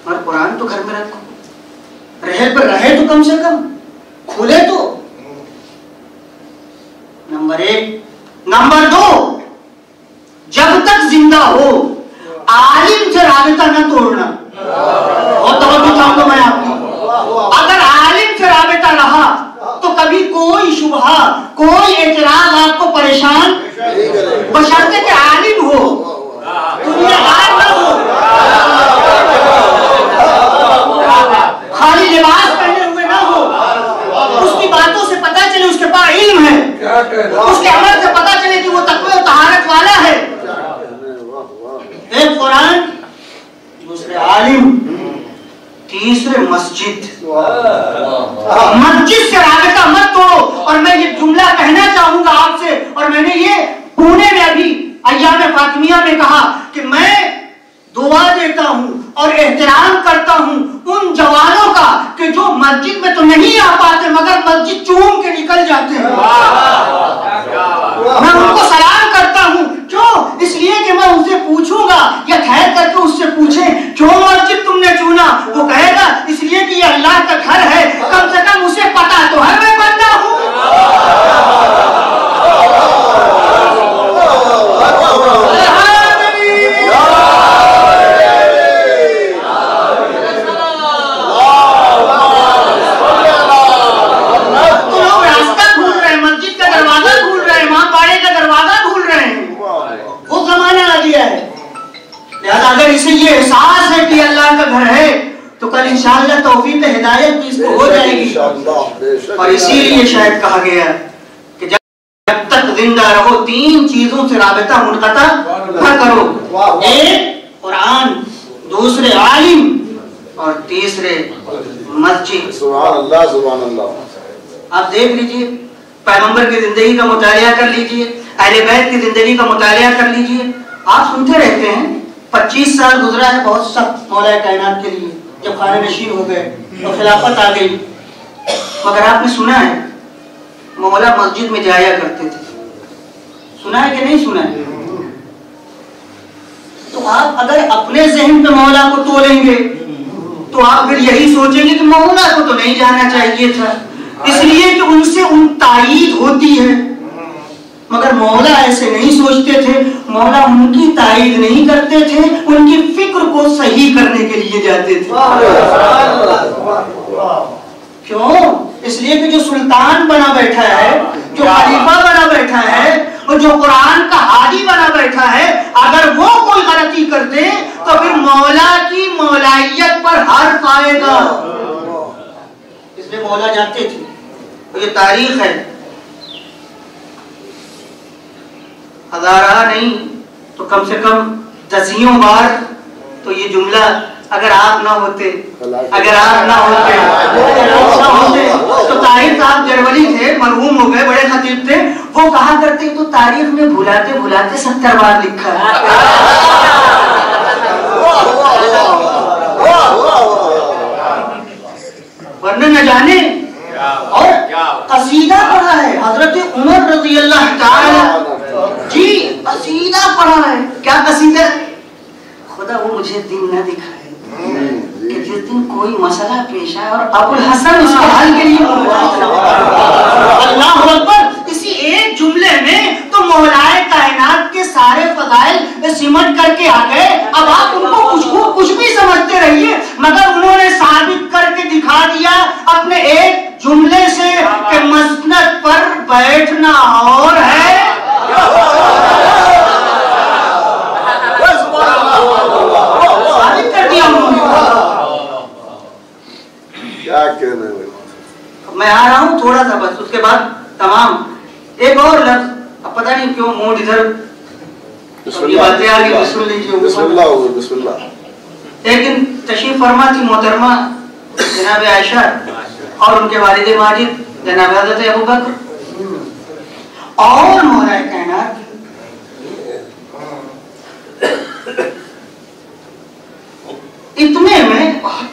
S1: पर कुरान तो घर में रखो। रहे पर रहे तो कम से कम, खुले तो। नंबर एक। नंबर दो, जब तक ज़िंदा हो, आलिम से राबता न तोड़ना। और चाहूँगा मैं आपको। अगर आलिम से राबता रहा तो कभी कोई शुभा, कोई एतराज़ आपको परेशान बशर्ते के आलिम हो। दुनियादार हो। खाली लिबास पहने हुए ना हो। उसकी बातों से पता चले उसके पास इल्म है। उसके अमल से पता चले कि वो तकवे और तहारत वाला है। एक कुरान दूसरे आलिम तीसरे मस्जिद। मस्जिद से राबता मत तोड़ो। और मैं ये जुमला कहना चाहूँगा आपसे और मैंने ये पुणे में अभी अयाम फातिमिया में कहा कि मैं दुआ देता हूँ और एहतराम करता हूँ उन जवानों का कि जो मस्जिद में तो नहीं आ पाते मगर मस्जिद चूम के निकल जाते हैं। मैं उनको सलाम क्यों? इसलिए कि मैं उनसे पूछूँगा या ठहर करके उससे पूछे क्यों मस्जिद तुमने चुना। वो कहेगा, इसलिए कि ये अल्लाह का घर है, कम से कम उसे पता तो है मैं बनता हूँ तो लोग रास्ता भूल रहे हैं मस्जिद का दरवाज़ा भूल रहे हैं माँ बाड़े का दरवाज़ा भूल रहे हैं वो जमाना आ गया है लिहाजा अगर इसे ये एहसास है कि अल्लाह का घर है तो कल इंशाअल्लाह तौफीक हिदायत भी इसको हो जाएगी। और इसीलिए शायद कहा गया कि जब तक ज़िंदा रहो तीन चीज़ों से राबता मुनकता न करो। एक कुरान दूसरे आलिम और तीसरे मस्जिद।
S2: सुभान अल्लाह सुभान अल्लाह
S1: आप देख लीजिए पैगंबर की ज़िंदगी का मुताया कर लीजिए अहले बैत की ज़िंदगी का मुताया कर लीजिए। आप सुनते रहते हैं 25 साल गुजरा है, बहुत सख्त मौला कायनात के लिए। जब खाने नशीन हो गए तो खिलाफत आ गई। मगर आपने सुना है, मौला मस्जिद में जाया करते थे। सुना है कि नहीं सुना है? तो आप अगर अपने जहन पे मौला को तोलेंगे तो आप फिर यही सोचेंगे कि मौला को तो नहीं जाना चाहिए था। इसलिए कि उनसे उन तायीद होती है। मगर मौला ऐसे नहीं सोचते थे। मौला उनकी तायीद नहीं करते थे उनकी फ़िक्र को सही करने के लिए जाते थे। क्यों? इसलिए कि जो सुल्तान बना बैठा है जो खलीफा बना बैठा है और जो कुरान का हादी बना बैठा है अगर वो कोई गलती कर दे तो फिर मौला की मौलाइयत पर हर्फ आएगा इसलिए मौला जाते थे। तो ये तारीख है। हजारा नहीं तो कम से कम दसियों बार तो ये जुमला अगर आप ना होते अगर आप ना होते तो तारीख साहब जरवली थे मरहूम हो गए बड़े खतीब थे वो कहा करते तो तारीख में भुलाते भुलाते सत्तर बार लिखा वरना न जाने। और कसीदा पढ़ा है हज़रत उमर रज़ी अल्लाह ताला जी कसीदा पढ़ा है। क्या कसीदा खुदा वो मुझे दिन न दिखाए। कि जिस दिन कोई मसला पेश आए और अबुल हसन उसके हल के लिए अल्लाह अकबर इसी एक जुमले में तो मौलाए कायनात के सारे फजाइल सिमट करके आ गए। अब आप उनको कुछ कुछ भी समझते रहिए मगर उन्होंने साबित करके दिखा दिया अपने एक जुमले से कि मसनद पर बैठना और है साबित कर दिया उन्होंने
S2: क्या कहने लगे
S1: मैं आ रहा हूँ थोड़ा सा बस उसके बाद तमाम एक और लफ्ज अब पता नहीं क्यों मूड इधर अब ये बातें आ गई सुन लीजिए
S2: बिस्मिल्लाह हो गई, बिस्मिल्लाह
S1: एक दिन तशरीफ़ फरमा थी मोहतरमा, जनाब आयशा और उनके वालिद माजिद, जनाब हज़रत अबू बकर। और मोहरा कायनात, इतने में बहुत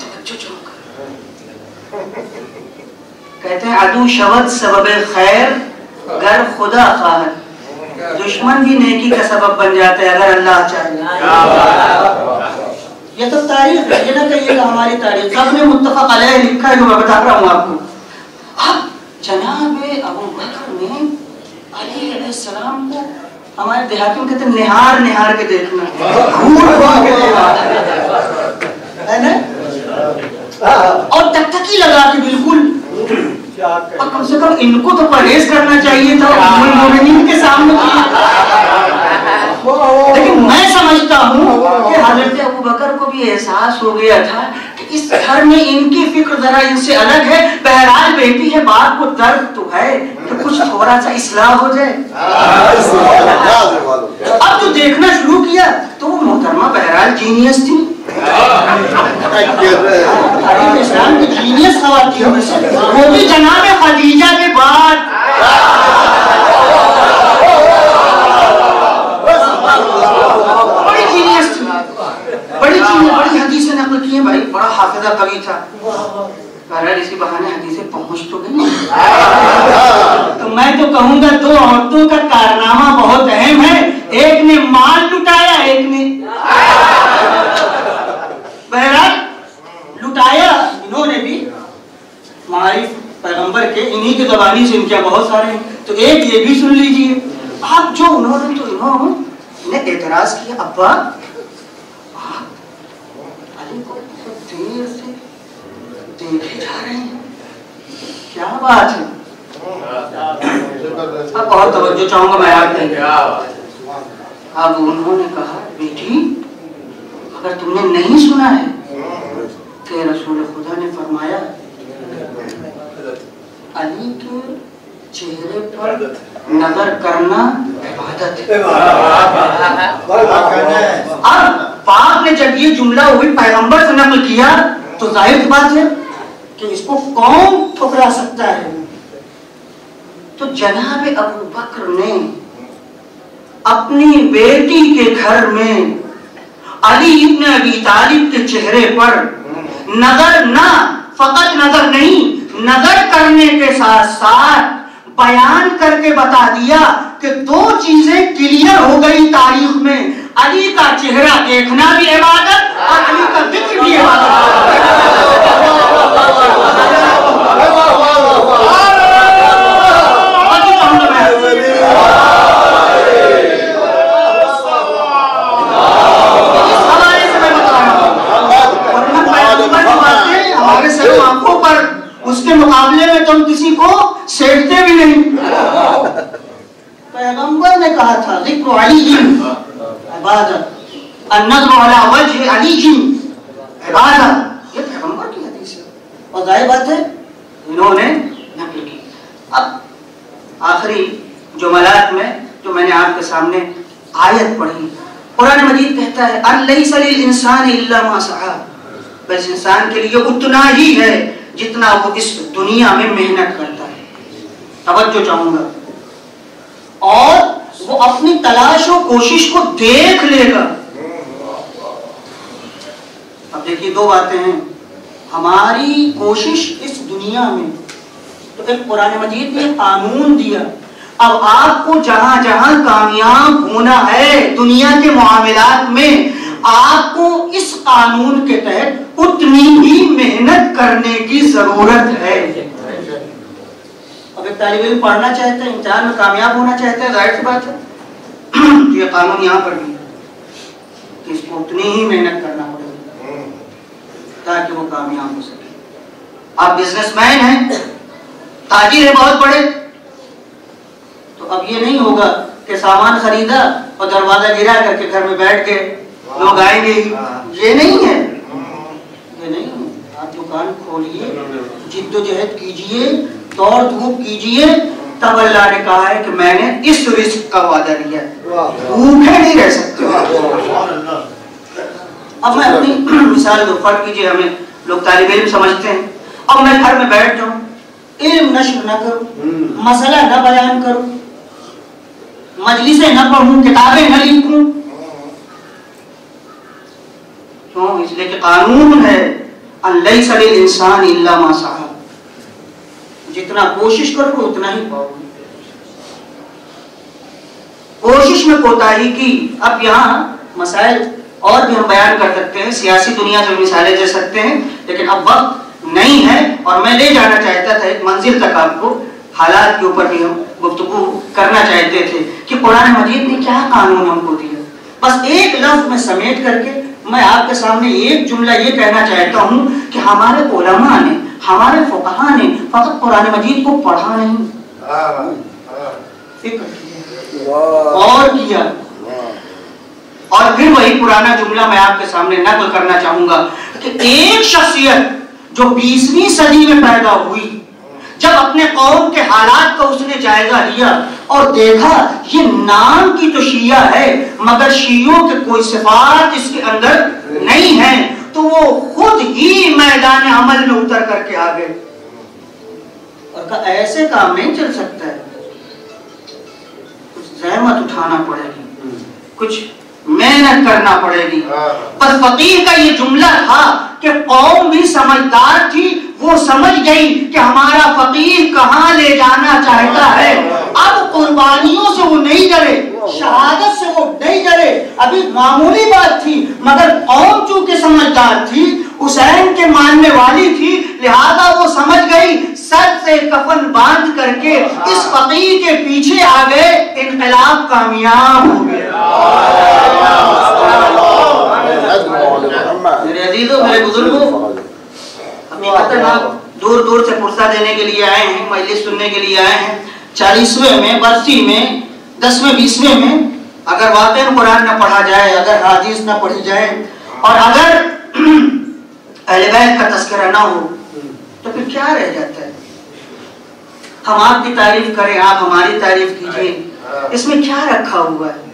S1: कहते हैं, अदू शबद सबब खैर, गर खुदा खान दुश्मन भी नेकी का सबब बन जाता है, अगर अल्लाह चाहे। ये तो तारीख है, ये ना कहिएगा हमारी तारीख सब में मुत्तफक अलैह लिखा है, मैं बता रहा हूँ आपको। अब जनाब, अबू बकर ने अली अलैहिस्सलाम को हमारे देहाती में कहते हैं, निहार निहार के देखना। घूर घूर के देखना। है ना? और तकतकी लगा के बिल्कुल। और कम से कम इनको तो परहेज करना चाहिए था के सामने। लेकिन मैं समझता हूँ कि हज़रत अबू बकर को भी एहसास हो गया था कि इस घर में इनकी फ़िक्र जरा इनसे अलग है। बहरहाल बेटी है बात को दर्द तो है कि कुछ थोड़ा सा इसलाह हो जाए। अब जो देखना शुरू किया तो वो मोहतरमा बहरहाल जीनियस थी। इस्लाम की जीनियस से। वो भी जनाब खदीजा के बाद बड़ी जीनियस थी बड़ी जीनियस बड़ी हदीसें नकल की हैं भाई बड़ा हाफिजा कवि था बहरहाल इसी बहाने हदीसें पहुँच तो गई तो मैं तो कहूँगा दो औरतों का कारनामा बहुत अहम है एक ने माल लुटाया एक ने बहरहाल लुटाया इन्होंने भी हमारी पैगंबर के इन्हीं की जबानी से इनके बहुत सारे हैं तो एक ये भी सुन लीजिए अब जो उन्होंने तो इन्होंने एतराज़ किया अब्बा आप अली को तो देर से देखे जा रहे हैं क्या बात है अब बहुत तवज्जो चाहूँगा मैं आप अब उन्होंने कहा बेटी अगर तुमने नहीं सुना है कि रसूल खुदा ने फरमाया अली के चेहरे पर नज़र करना इबादत है अब पाक ने जब ये जुमला हुई पैगंबर से नकल किया तो ज़ाहिर सी बात है कि इसको कौन ठुकरा सकता है तो जनाब अबू बकर ने अपनी बेटी के घर में अली इब्न अबी तालिब के चेहरे पर नज़र ना फकत नज़र नहीं नज़र करने के साथ साथ बयान करके बता दिया कि दो चीज़ें क्लियर हो गई तारीख में अली का चेहरा देखना भी इबादत और अली का ज़िक्र भी हमारे सर आँखों पर उसके मुकाबले में तुम किसी को सेठते भी नहीं। पैगंबर ने कहा था, ज़िक्र अली जिन इबादत अन्नज़्र अला वजह अली जिन इबादत। ये पैगंबर की हदीस है। और ज़ाहिर बात है, इन्होंने नकल की। अब आखिरी जुमलात में जो मैंने आपके सामने आयत पढ़ी कुरान मजीद कहता है अल्लैसा लिल इंसान इल्ला मा सहा। बस इंसान के लिए उतना ही है जितना वो इस दुनिया में मेहनत करता है। तवज्जो चाहूँगा। और वो अपनी तलाश और कोशिश को देख लेगा। अब देखिए दो बातें हैं। हमारी कोशिश इस दुनिया में तो एक पुराने मजीद ने कानून दिया। अब आपको जहाँ जहाँ कामयाब होना है दुनिया के मामलात में आपको इस कानून के तहत उतनी ही मेहनत करने की ज़रूरत है। एक तालिब इल्म पढ़ना चाहते हैं इम्तिहान में कामयाब होना चाहते हैं, ज़ाहिर सी बात है। तो ये कानून यहाँ पर भी कि इसको उतनी ही मेहनत करना पड़ेगा, ताकि वो कामयाब हो सके। आप बिजनेसमैन हैं ताजिर है बहुत बड़े। तो अब ये नहीं होगा कि सामान खरीदा और दरवाज़ा गिरा करके घर में बैठ के लोग आएँगे ये नहीं है। ये नहीं है। आप दुकान खोलिए जिद्दोजहद कीजिए दौड़ धूप कीजिए। तब अल्लाह ने कहा है कि मैंने इस रिस्क का वादा लिया भूखे नहीं रह सकते। अब मैं अपनी मिसाल दो फ़र्क कीजिए हमें। लोग तालिब इल्म समझते हैं। अब मैं घर में बैठ जाऊँ। इल्म नशर न करूँ। मसला न बयान करूँ। मजलिसें न पढ़ूं किताबें न लिखूं। क्यों? इसलिए कि कानून है। इंसान जितना कोशिश करोगे उतना ही पाओगे। कोशिश में कोताही की। अब यहाँ मसाइल और भी हम बयान कर सकते हैं। सियासी दुनिया से मिसालें दे सकते हैं। लेकिन अब वक्त नहीं है और मैं ले जाना चाहता था एक मंजिल तक आपको। हालात के ऊपर भी हम गुफ्तगू करना चाहते थे कि कुरान मजीद ने क्या कानून हमको दिया? बस एक लफ्ज में समेट करके मैं आपके सामने एक जुमला ये कहना चाहता हूँ कि हमारे उलमा ने हमारे फुकहा ने फकत कुरान मजीद को पढ़ा नहीं। और किया। और फिर वही पुराना जुमला मैं आपके सामने नकल करना चाहूँगा कि एक शख्सियत जो 20वीं सदी में पैदा हुई जब अपने कौम के हालात का उसने जायजा लिया और देखा ये नाम की तो शिया है, मगर शियों के कोई सिफात इसके अंदर नहीं है तो वो खुद ही मैदान अमल में उतर करके आ गए। और का ऐसे काम नहीं चल सकता है। कुछ जहमत उठाना पड़ेगी। कुछ मेहनत करना पड़ेगी। पर फकीर का ये जुमला था कि कौम भी समझदार थी वो समझ गई कि हमारा फकीर कहाँ ले जाना चाहता है। अब कुर्बानियों से वो नहीं डरे शहादत से वो नहीं डरे। अभी मामूली बात थी मगर कौम चूँकि समझदार थी हुसैन के मानने वाली थी लिहाजा वो समझ गई सर से कफन बाँध करके इस फकीर के पीछे आ गए इनकलाब कामयाब हो गया दूर दूर से पुरसा देने के लिए आए हैं मजलिस सुनने के लिए आए हैं चालीसवें में बरसी में दसवें बीसवें में अगर वाकई कुरान न पढ़ा जाए, अगर हादीस न पढ़ी जाए, और अगर अहलबैत का तस्करा ना हो तो फिर क्या रह जाता है? हम आपकी तारीफ़ करें, आप हमारी तारीफ़ कीजिए। इसमें क्या रखा हुआ है?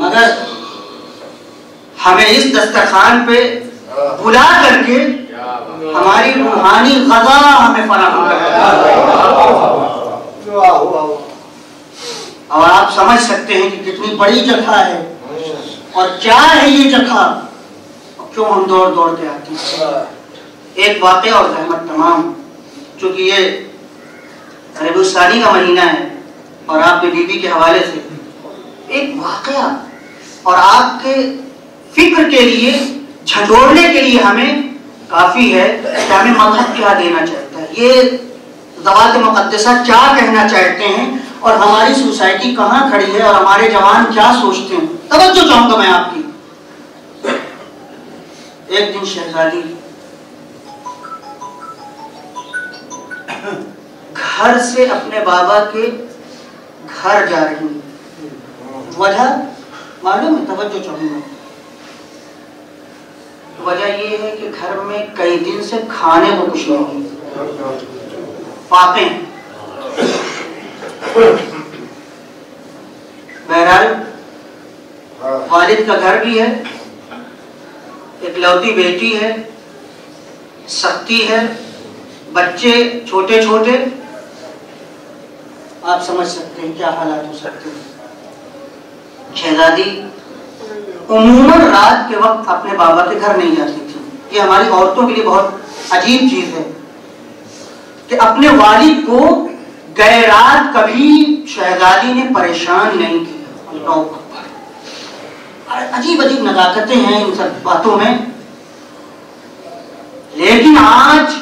S1: मगर हमें इस दस्तरखान पे बुला करके हमारी रूहानी गजा हमें फराहम और आप समझ सकते हैं कि कितनी बड़ी जगह है और क्या है ये जगह। क्यों हम दौड़ दौड़ के आते हैं? एक वाक़ और रहमत तमाम चूँकि ये रबुस्तानी का महीना है और आपके बीबी के हवाले से। एक वाक़ और आपके फ़िक्र के लिए झटोड़ने के लिए हमें काफ़ी है कि हमें मज़हब क्या देना चाहता है। ये जवात मुकदसा क्या कहना चाहते हैं? और हमारी सोसाइटी कहाँ खड़ी है? और हमारे जवान क्या सोचते हैं? तवज्जो चाहूँगा मैं आपकी। एक दिन शहजादी घर से अपने बाबा के घर जा रही हूँ। वजह? मालूम है, तवज्जो चाहूँगा। वजह ये है कि घर में कई दिन से खाने को कुछ नहीं पापे। बहरहाल, वालिद का घर भी है इकलौती बेटी है, सख्ती है, बच्चे छोटे छोटे आप समझ सकते हैं क्या हालात हो सकते हैं। शहजादी उमूमन रात के वक्त अपने बाबा के घर नहीं जाती थी। ये हमारी औरतों के लिए बहुत अजीब चीज़ है कि अपने वालिद को गए रात कभी शहजादी ने परेशान नहीं किया। अजीब अजीब नजाकतें हैं इन सब बातों में। लेकिन आज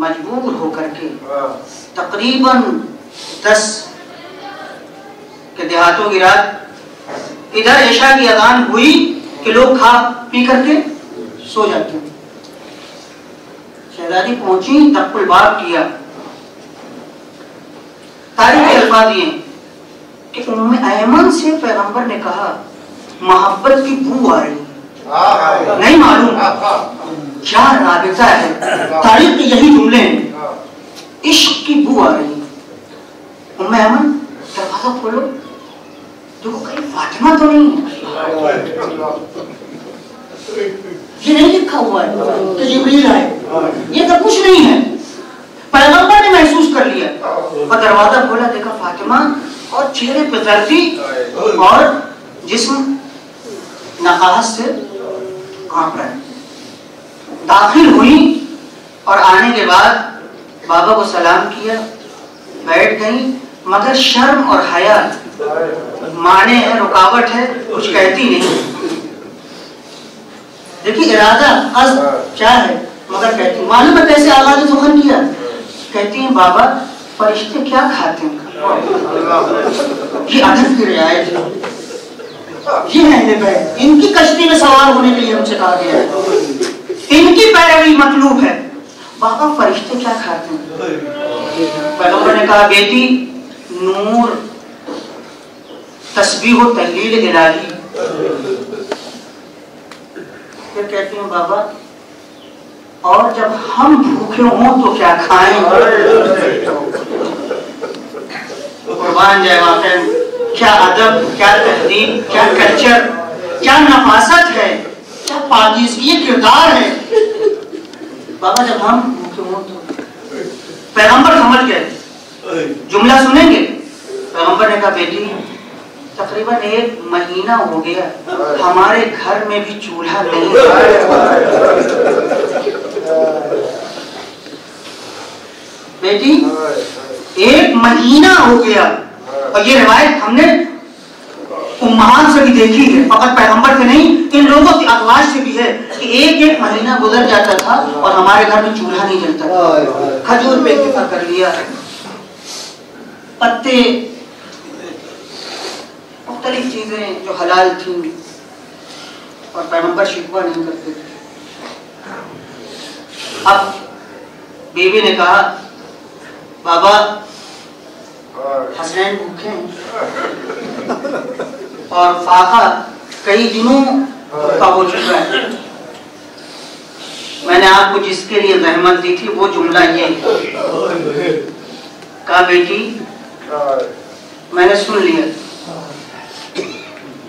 S1: मजबूर होकर के तकरीबन दस के देहातों की रात। इधर ऐशा की अदान हुई कि लोग खा पी करके सो जाते शहजादी पहुँची तकुल बाप किया। तारीफ़ के अल्फाज ये कि उम्मे ऐमन से पैगंबर ने कहा, मोहब्बत की बू आ रही नहीं मालूम क्या राबिता है। तारीफ़ के यही जुमले हैं। इश्क की बू आ रही उम्मे ऐमन दरवाज़ा खोलो। देखो कहीं फातिमा तो नहीं है। ये नहीं लिखा हुआ है कि जिब्रील आए। ये तो कुछ नहीं है। पैगंबर ने महसूस कर लिया। और दरवाज़ा खोला, देखा फातिमा और चेहरे पे दर्दी और जिस्म नकाहत से काँप रहा दाखिल हुई और आने के बाद बाबा को सलाम किया। बैठ गई। मगर शर्म और हया माने है, रुकावट है, कुछ कहती नहीं। देखिए, इरादा अज क्या है? मगर कहती, मालूम है कैसे आगाज़ सुखन किया? कहती हैं, बाबा, फरिश्ते क्या खाते हैं? ये अदब की रियायत है। ये है बैठ इनकी कश्ती में सवार होने के लिए हमसे कहा गया है। इनकी पैरवी मतलूब है। बाबा, फरिश्ते क्या खाते हैं? पैगंबर ने कहा, बेटी नूर। तस्बीह तहलील इलाही। फिर कहती हूँ, बाबा, और जब हम भूखे हों तो क्या खाएँ? कुर्बान जाए वाकई क्या अदब, क्या तहदीब, क्या कल्चर, क्या नफासत है, क्या पाकिजगी किरदार है। बाबा, जब हम भूखे हों तो पैगंबर समझ गए। जुमला सुनेंगे? पैगंबर ने कहा, बेटी, तकरीबन एक महीना हो गया, हमारे घर में भी चूल्हा नहीं बेटी, एक महीना हो गया, और ये रिवायत हमने उम्मान से भी देखी है, फकत पैगंबर से नहीं, इन लोगों की अखबार से भी है कि एक एक महीना गुजर जाता था और हमारे घर में चूल्हा नहीं जलता खजूर पे इतफा कर लिया पत्ते, मुख्तलिफ़ चीज़ें जो हलाल थी और पैगंबर शिकवा नहीं करते थे। अब बीवी ने कहा, बाबा, हसनैन भूखे हैं। और फाका कई दिनों का हो चुका है। मैंने आपको जिसके लिए जहमत दी थी, वो जुमला ये कहा, बेटी मैंने सुन लिया।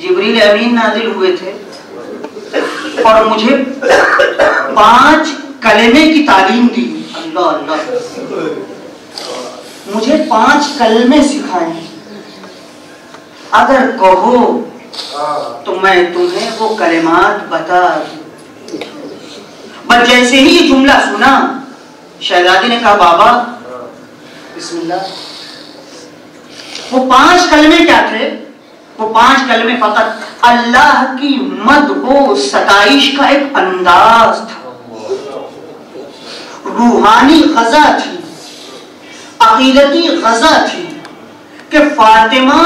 S1: जिब्रील अमीन नाजिल हुए थे और मुझे पाँच कलमे की तालीम दी। अल्लाह अल्लाह। मुझे पाँच कलमे सिखाए। अगर कहो तो मैं तुम्हें वो कलेमात बता बस जैसे ही ये जुमला सुना, शहजादी ने कहा, बाबा, बिस्मिल्लाह। वो पाँच कलमे क्या थे? वो पाँच कलमे फकत अल्लाह की मद हो, सताइश का एक अंदाज था। रूहानी गजा थी, अकीदती गजा थी कि फातिमा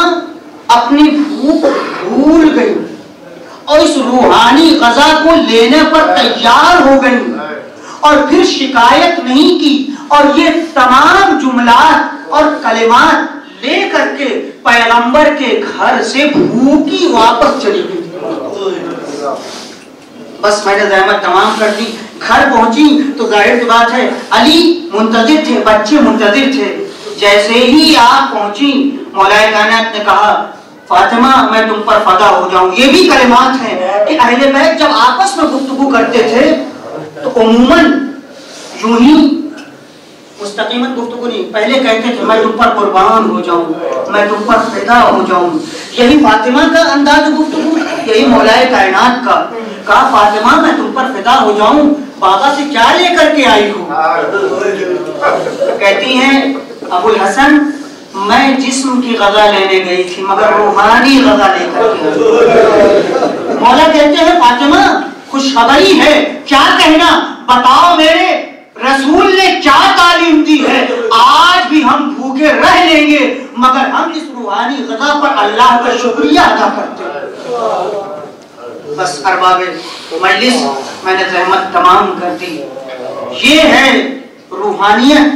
S1: अपनी भूख भूल गई और इस रूहानी गजा को लेने पर तैयार हो गई और फिर शिकायत नहीं की और ये तमाम जुमलात और कलिमात ले करके पैगंबर के घर से भूखी वापस चली गई। बस मैंने जहमत तमाम कर दी। घर पहुँची तो ज़ाहिर सी बात है, अली मुंतजिर थे, बच्चे मुंतजिर थे। जैसे ही आप पहुँची, मौलाए कायनात ने कहा, फातिमा, मैं तुम पर फदा हो जाऊँ। ये भी कलिमात हैं कि अहले बैत जब आपस में गुफ्तगू करते थे तो उमूमन यूँ ही मुस्तकीमत गुफ्तगू नहीं। पहले कहते थे, मैं तुम पर कुर्बान हो जाऊँ, मैं तुम पर फिदा हो जाऊँ। यही फातिमा का अंदाज गुफ्तगू, यही मौलाए कायनात का। कहा, फातिमा, मैं तुम पर फिदा हो जाऊँ, बाबा से क्या लेकर के आई हूँ। कहती हैं, अबुल हसन, मैं जिस्म की गजा लेने गई थी, मगर रूहानी गजा लेकर मौला कहते हैं, फातिमा, खुशखबरी है, क्या कहना? बताओ मेरे रसूल ने क्या तालीम दी है? आज भी हम भूखे रह लेंगे, मगर हम इस रूहानी गजा पर अल्लाह का शुक्रिया अदा करते हैं। बस अरबाब मजलिस मैंने रहमत तमाम कर दी। ये है रूहानियत,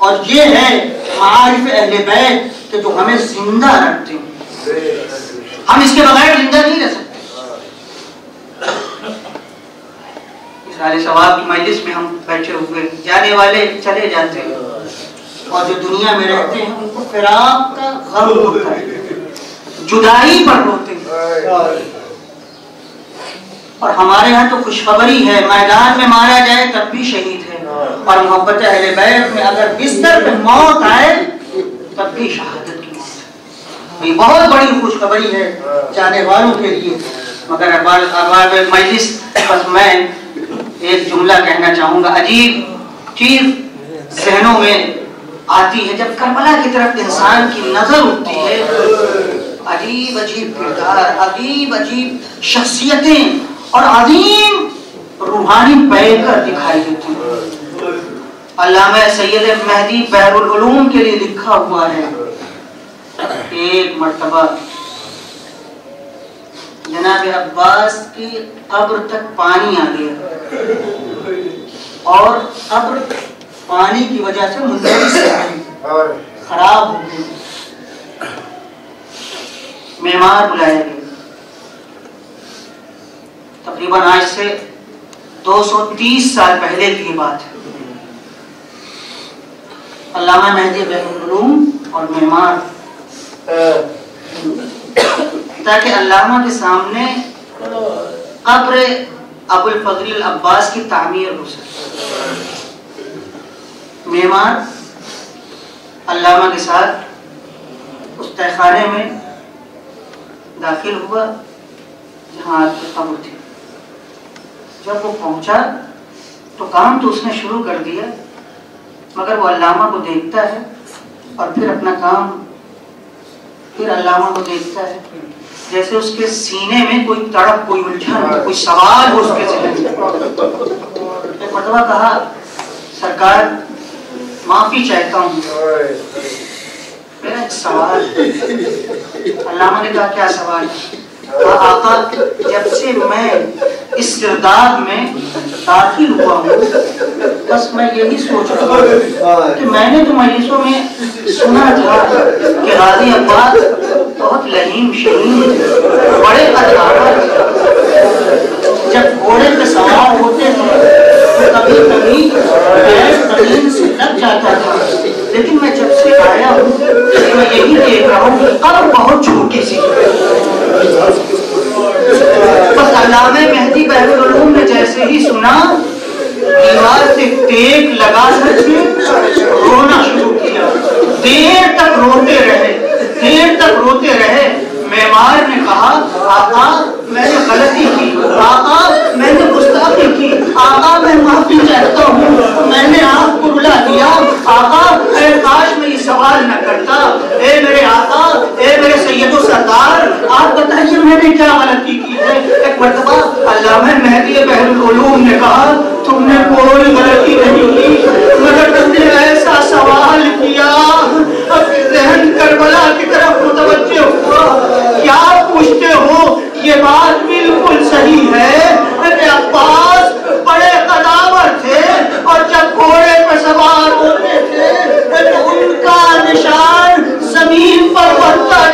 S1: और ये है मारिफ अहले बैत, कि जो हमें ज़िंदा रखते हैं। हम इसके बगैर ज़िंदा नहीं रह सकते। सारे सवाब की मजलिस में हम बैठे हुए जाने वाले चले जाते हैं। और जो दुनिया में रहते हैं, उनको फिराक का गम होता है। जुदाई पर रोते हैं। और हमारे यहाँ तो खुशखबरी है, मैदान में मारा जाए तब भी शहीद है। और मोहब्बत अहले बैत में अगर बिस्तर पे मौत आए, तब भी शहादत की मौत। ये बहुत बड़ी खुशखबरी है जाने वालों के लिए। मगर अखबार मजलिस बस मैं एक जुमला कहना चाहूँगा, अजीब चीज़ जहनों में आती है जब करबला की तरफ़ इंसान की नज़र उठती है। अजीब अजीब किरदार, अजीब अजीब शख्सियतें और अजीम रूहानी पैकर दिखाई देती हैं। अल्लामा सैयद मेहदी बहरुल के लिए लिखा हुआ है, एक मर्तबा जनाब अब्बास की कब्र तक पानी आ गया। और कब्र पानी की वजह से मुंदरिस हो गई। खराब हो गई। मेहमान बुलाया गया तकरीबन आज से 230 साल पहले की बात है। अल्लामा मेहदी बहरुल और मेहमान। ताकि अल्लामा के सामने कब्र अबुल फजल अब्बास की तामीर हो सके। मेहमान अल्लामा के साथ उस तहखाने में दाखिल हुआ, जहाँ आपकी कब्र थी। जब वो पहुँचा तो काम तो उसने शुरू कर दिया, मगर वो अल्लामा को देखता है और फिर अपना काम फिर अल्लामा को देखता है। जैसे उसके सीने में कोई तड़प, कोई उलझन कोई सवाल हो उसके में। एक मरतबा कहा, सरकार, माफ़ी चाहता हूँ। मेरा एक सवाल अल्लामा ने कहा, क्या सवाल जब से मैं इस किरदार में दाखिल हुआ हूँ, बस मैं यही सोच रहा हूँ कि मैंने तो मजलिसों में सुना था कि गाजी अब्बास बहुत लहीम शहीम बड़े अदालत जब घोड़े पे सवार होते थे तो कभी कभी से लग जाता था। लेकिन मैं जब से आया हूँ तो मैं यही देख रहा हूँ कि बहुत छोटी सी बस अल्लामे मेहदी बहरुल ने जैसे ही सुना, दीवार से टेक लगा करके रोना शुरू किया। देर तक रोते रहे, देर तक रोते रहे। मेहमान ने कहा, आका, मैंने गलती की। आका, मैंने गुस्ताखी की। आका, मैं माफ़ी चाहता हूँ। मैंने आपको रुला दिया। आका मैं न करता, ए मेरे आका, ए मेरे सैयदो सरकार आप बताइए मैंने क्या गलती की है? एक मरतबा अल्लाह मेहदी बहरुल ने कहा, तुमने कोई गलती नहीं की। मगर तुमने ऐसा सवाल किया, अब जहन करबला की तरफ़ मुतवज्जे हुआ। क्या पूछते हो, ये बात बिल्कुल सही है?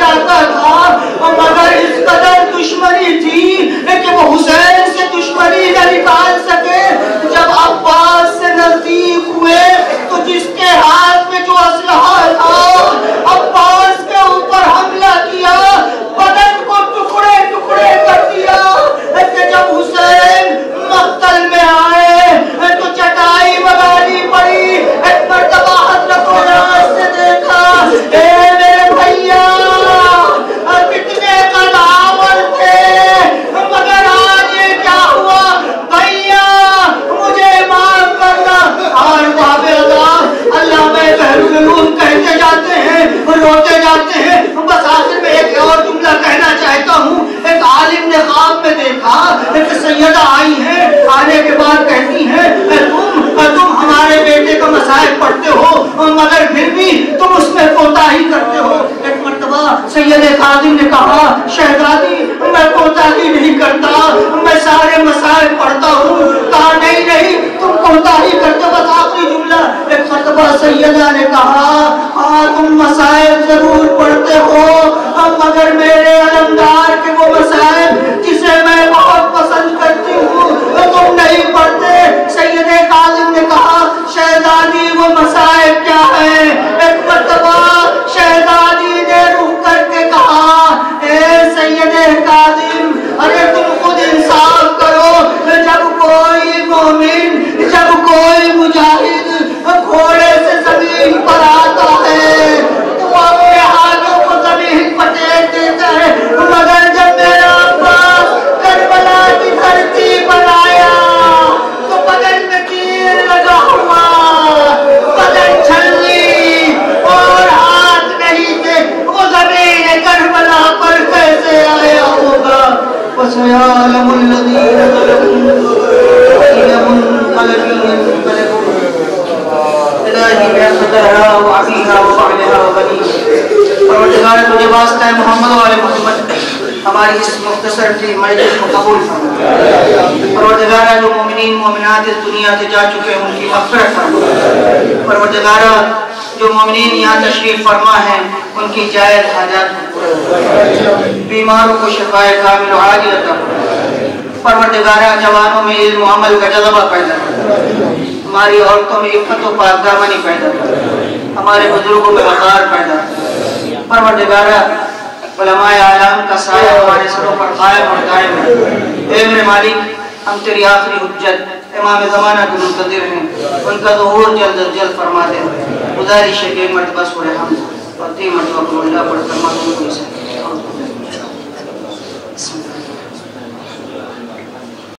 S1: जाता था मगर इस कदर दुश्मनी थी कि वो हुसैन से दुश्मनी न निकाल सके जब अब्बास से नज़दीक हुए तो जिसके हाथ में जो असलहा था अब्बास के ऊपर हमला किया बदन को टुकड़े टुकड़े कर दिया कि जब हुसैन मक्तल में आए तो चटाई बगानी पड़ी एक मर्तबा हज़रत से देखा ए मेरे भैया कितने कदावर थे मगर आज ये क्या हुआ भैया मुझे माफ़ करना और बाबे अल्लाह अल्लाह में बहरूल कहते जाते हैं रोते जाते हैं बस आखिर में एक और जुमला कहना चाहता हूँ एक आलिम ने ख्वाब में देखा एक सैयदा आई है, आने के बाद कहती है तुम तुम हमारे बेटे का मसाइल पढ़ते हो मगर फिर भी तुम उसमें कोताही करते हो। एक मरतबा सैयद खादिम ने कहा, शहजादी, मैं कोताही नहीं करता, मैं सारे मसाइल पढ़ता हूँ। कहा, नहीं नहीं, तुम कोताही करते बस आखिरी जुमला। एक मरतबा सैयदा ने कहा हाँ तुम मसाइल ज़रूर पढ़ते हो परवरदिगार जो मोमिनीन यहाँ तशरीफ़ फरमा है, उनकी जायज़ हाजात बीमारों को शिफाए कामिल आजिल अता परवरदिगारा जवानों में इल्म अमल का जज्बा पैदा हमारी औरतों में इफ़्फ़त व पाकदामनी पैदा हमारे बुज़ुर्गों में वकार पैदा परवरदिगारा आलम का साया हमारे सरों पर कायम और दायम है। मेरे मालिक, हम तेरी आखिरी हुज्जत, इमाम ज़माना के मुंतज़िर हैं। उनका ज़हूर जल्द अज जल्द फरमा गुजारिश है कि मरतबा सूरह हम तीन मरतबा कुल पढ़कर मालूम हो सके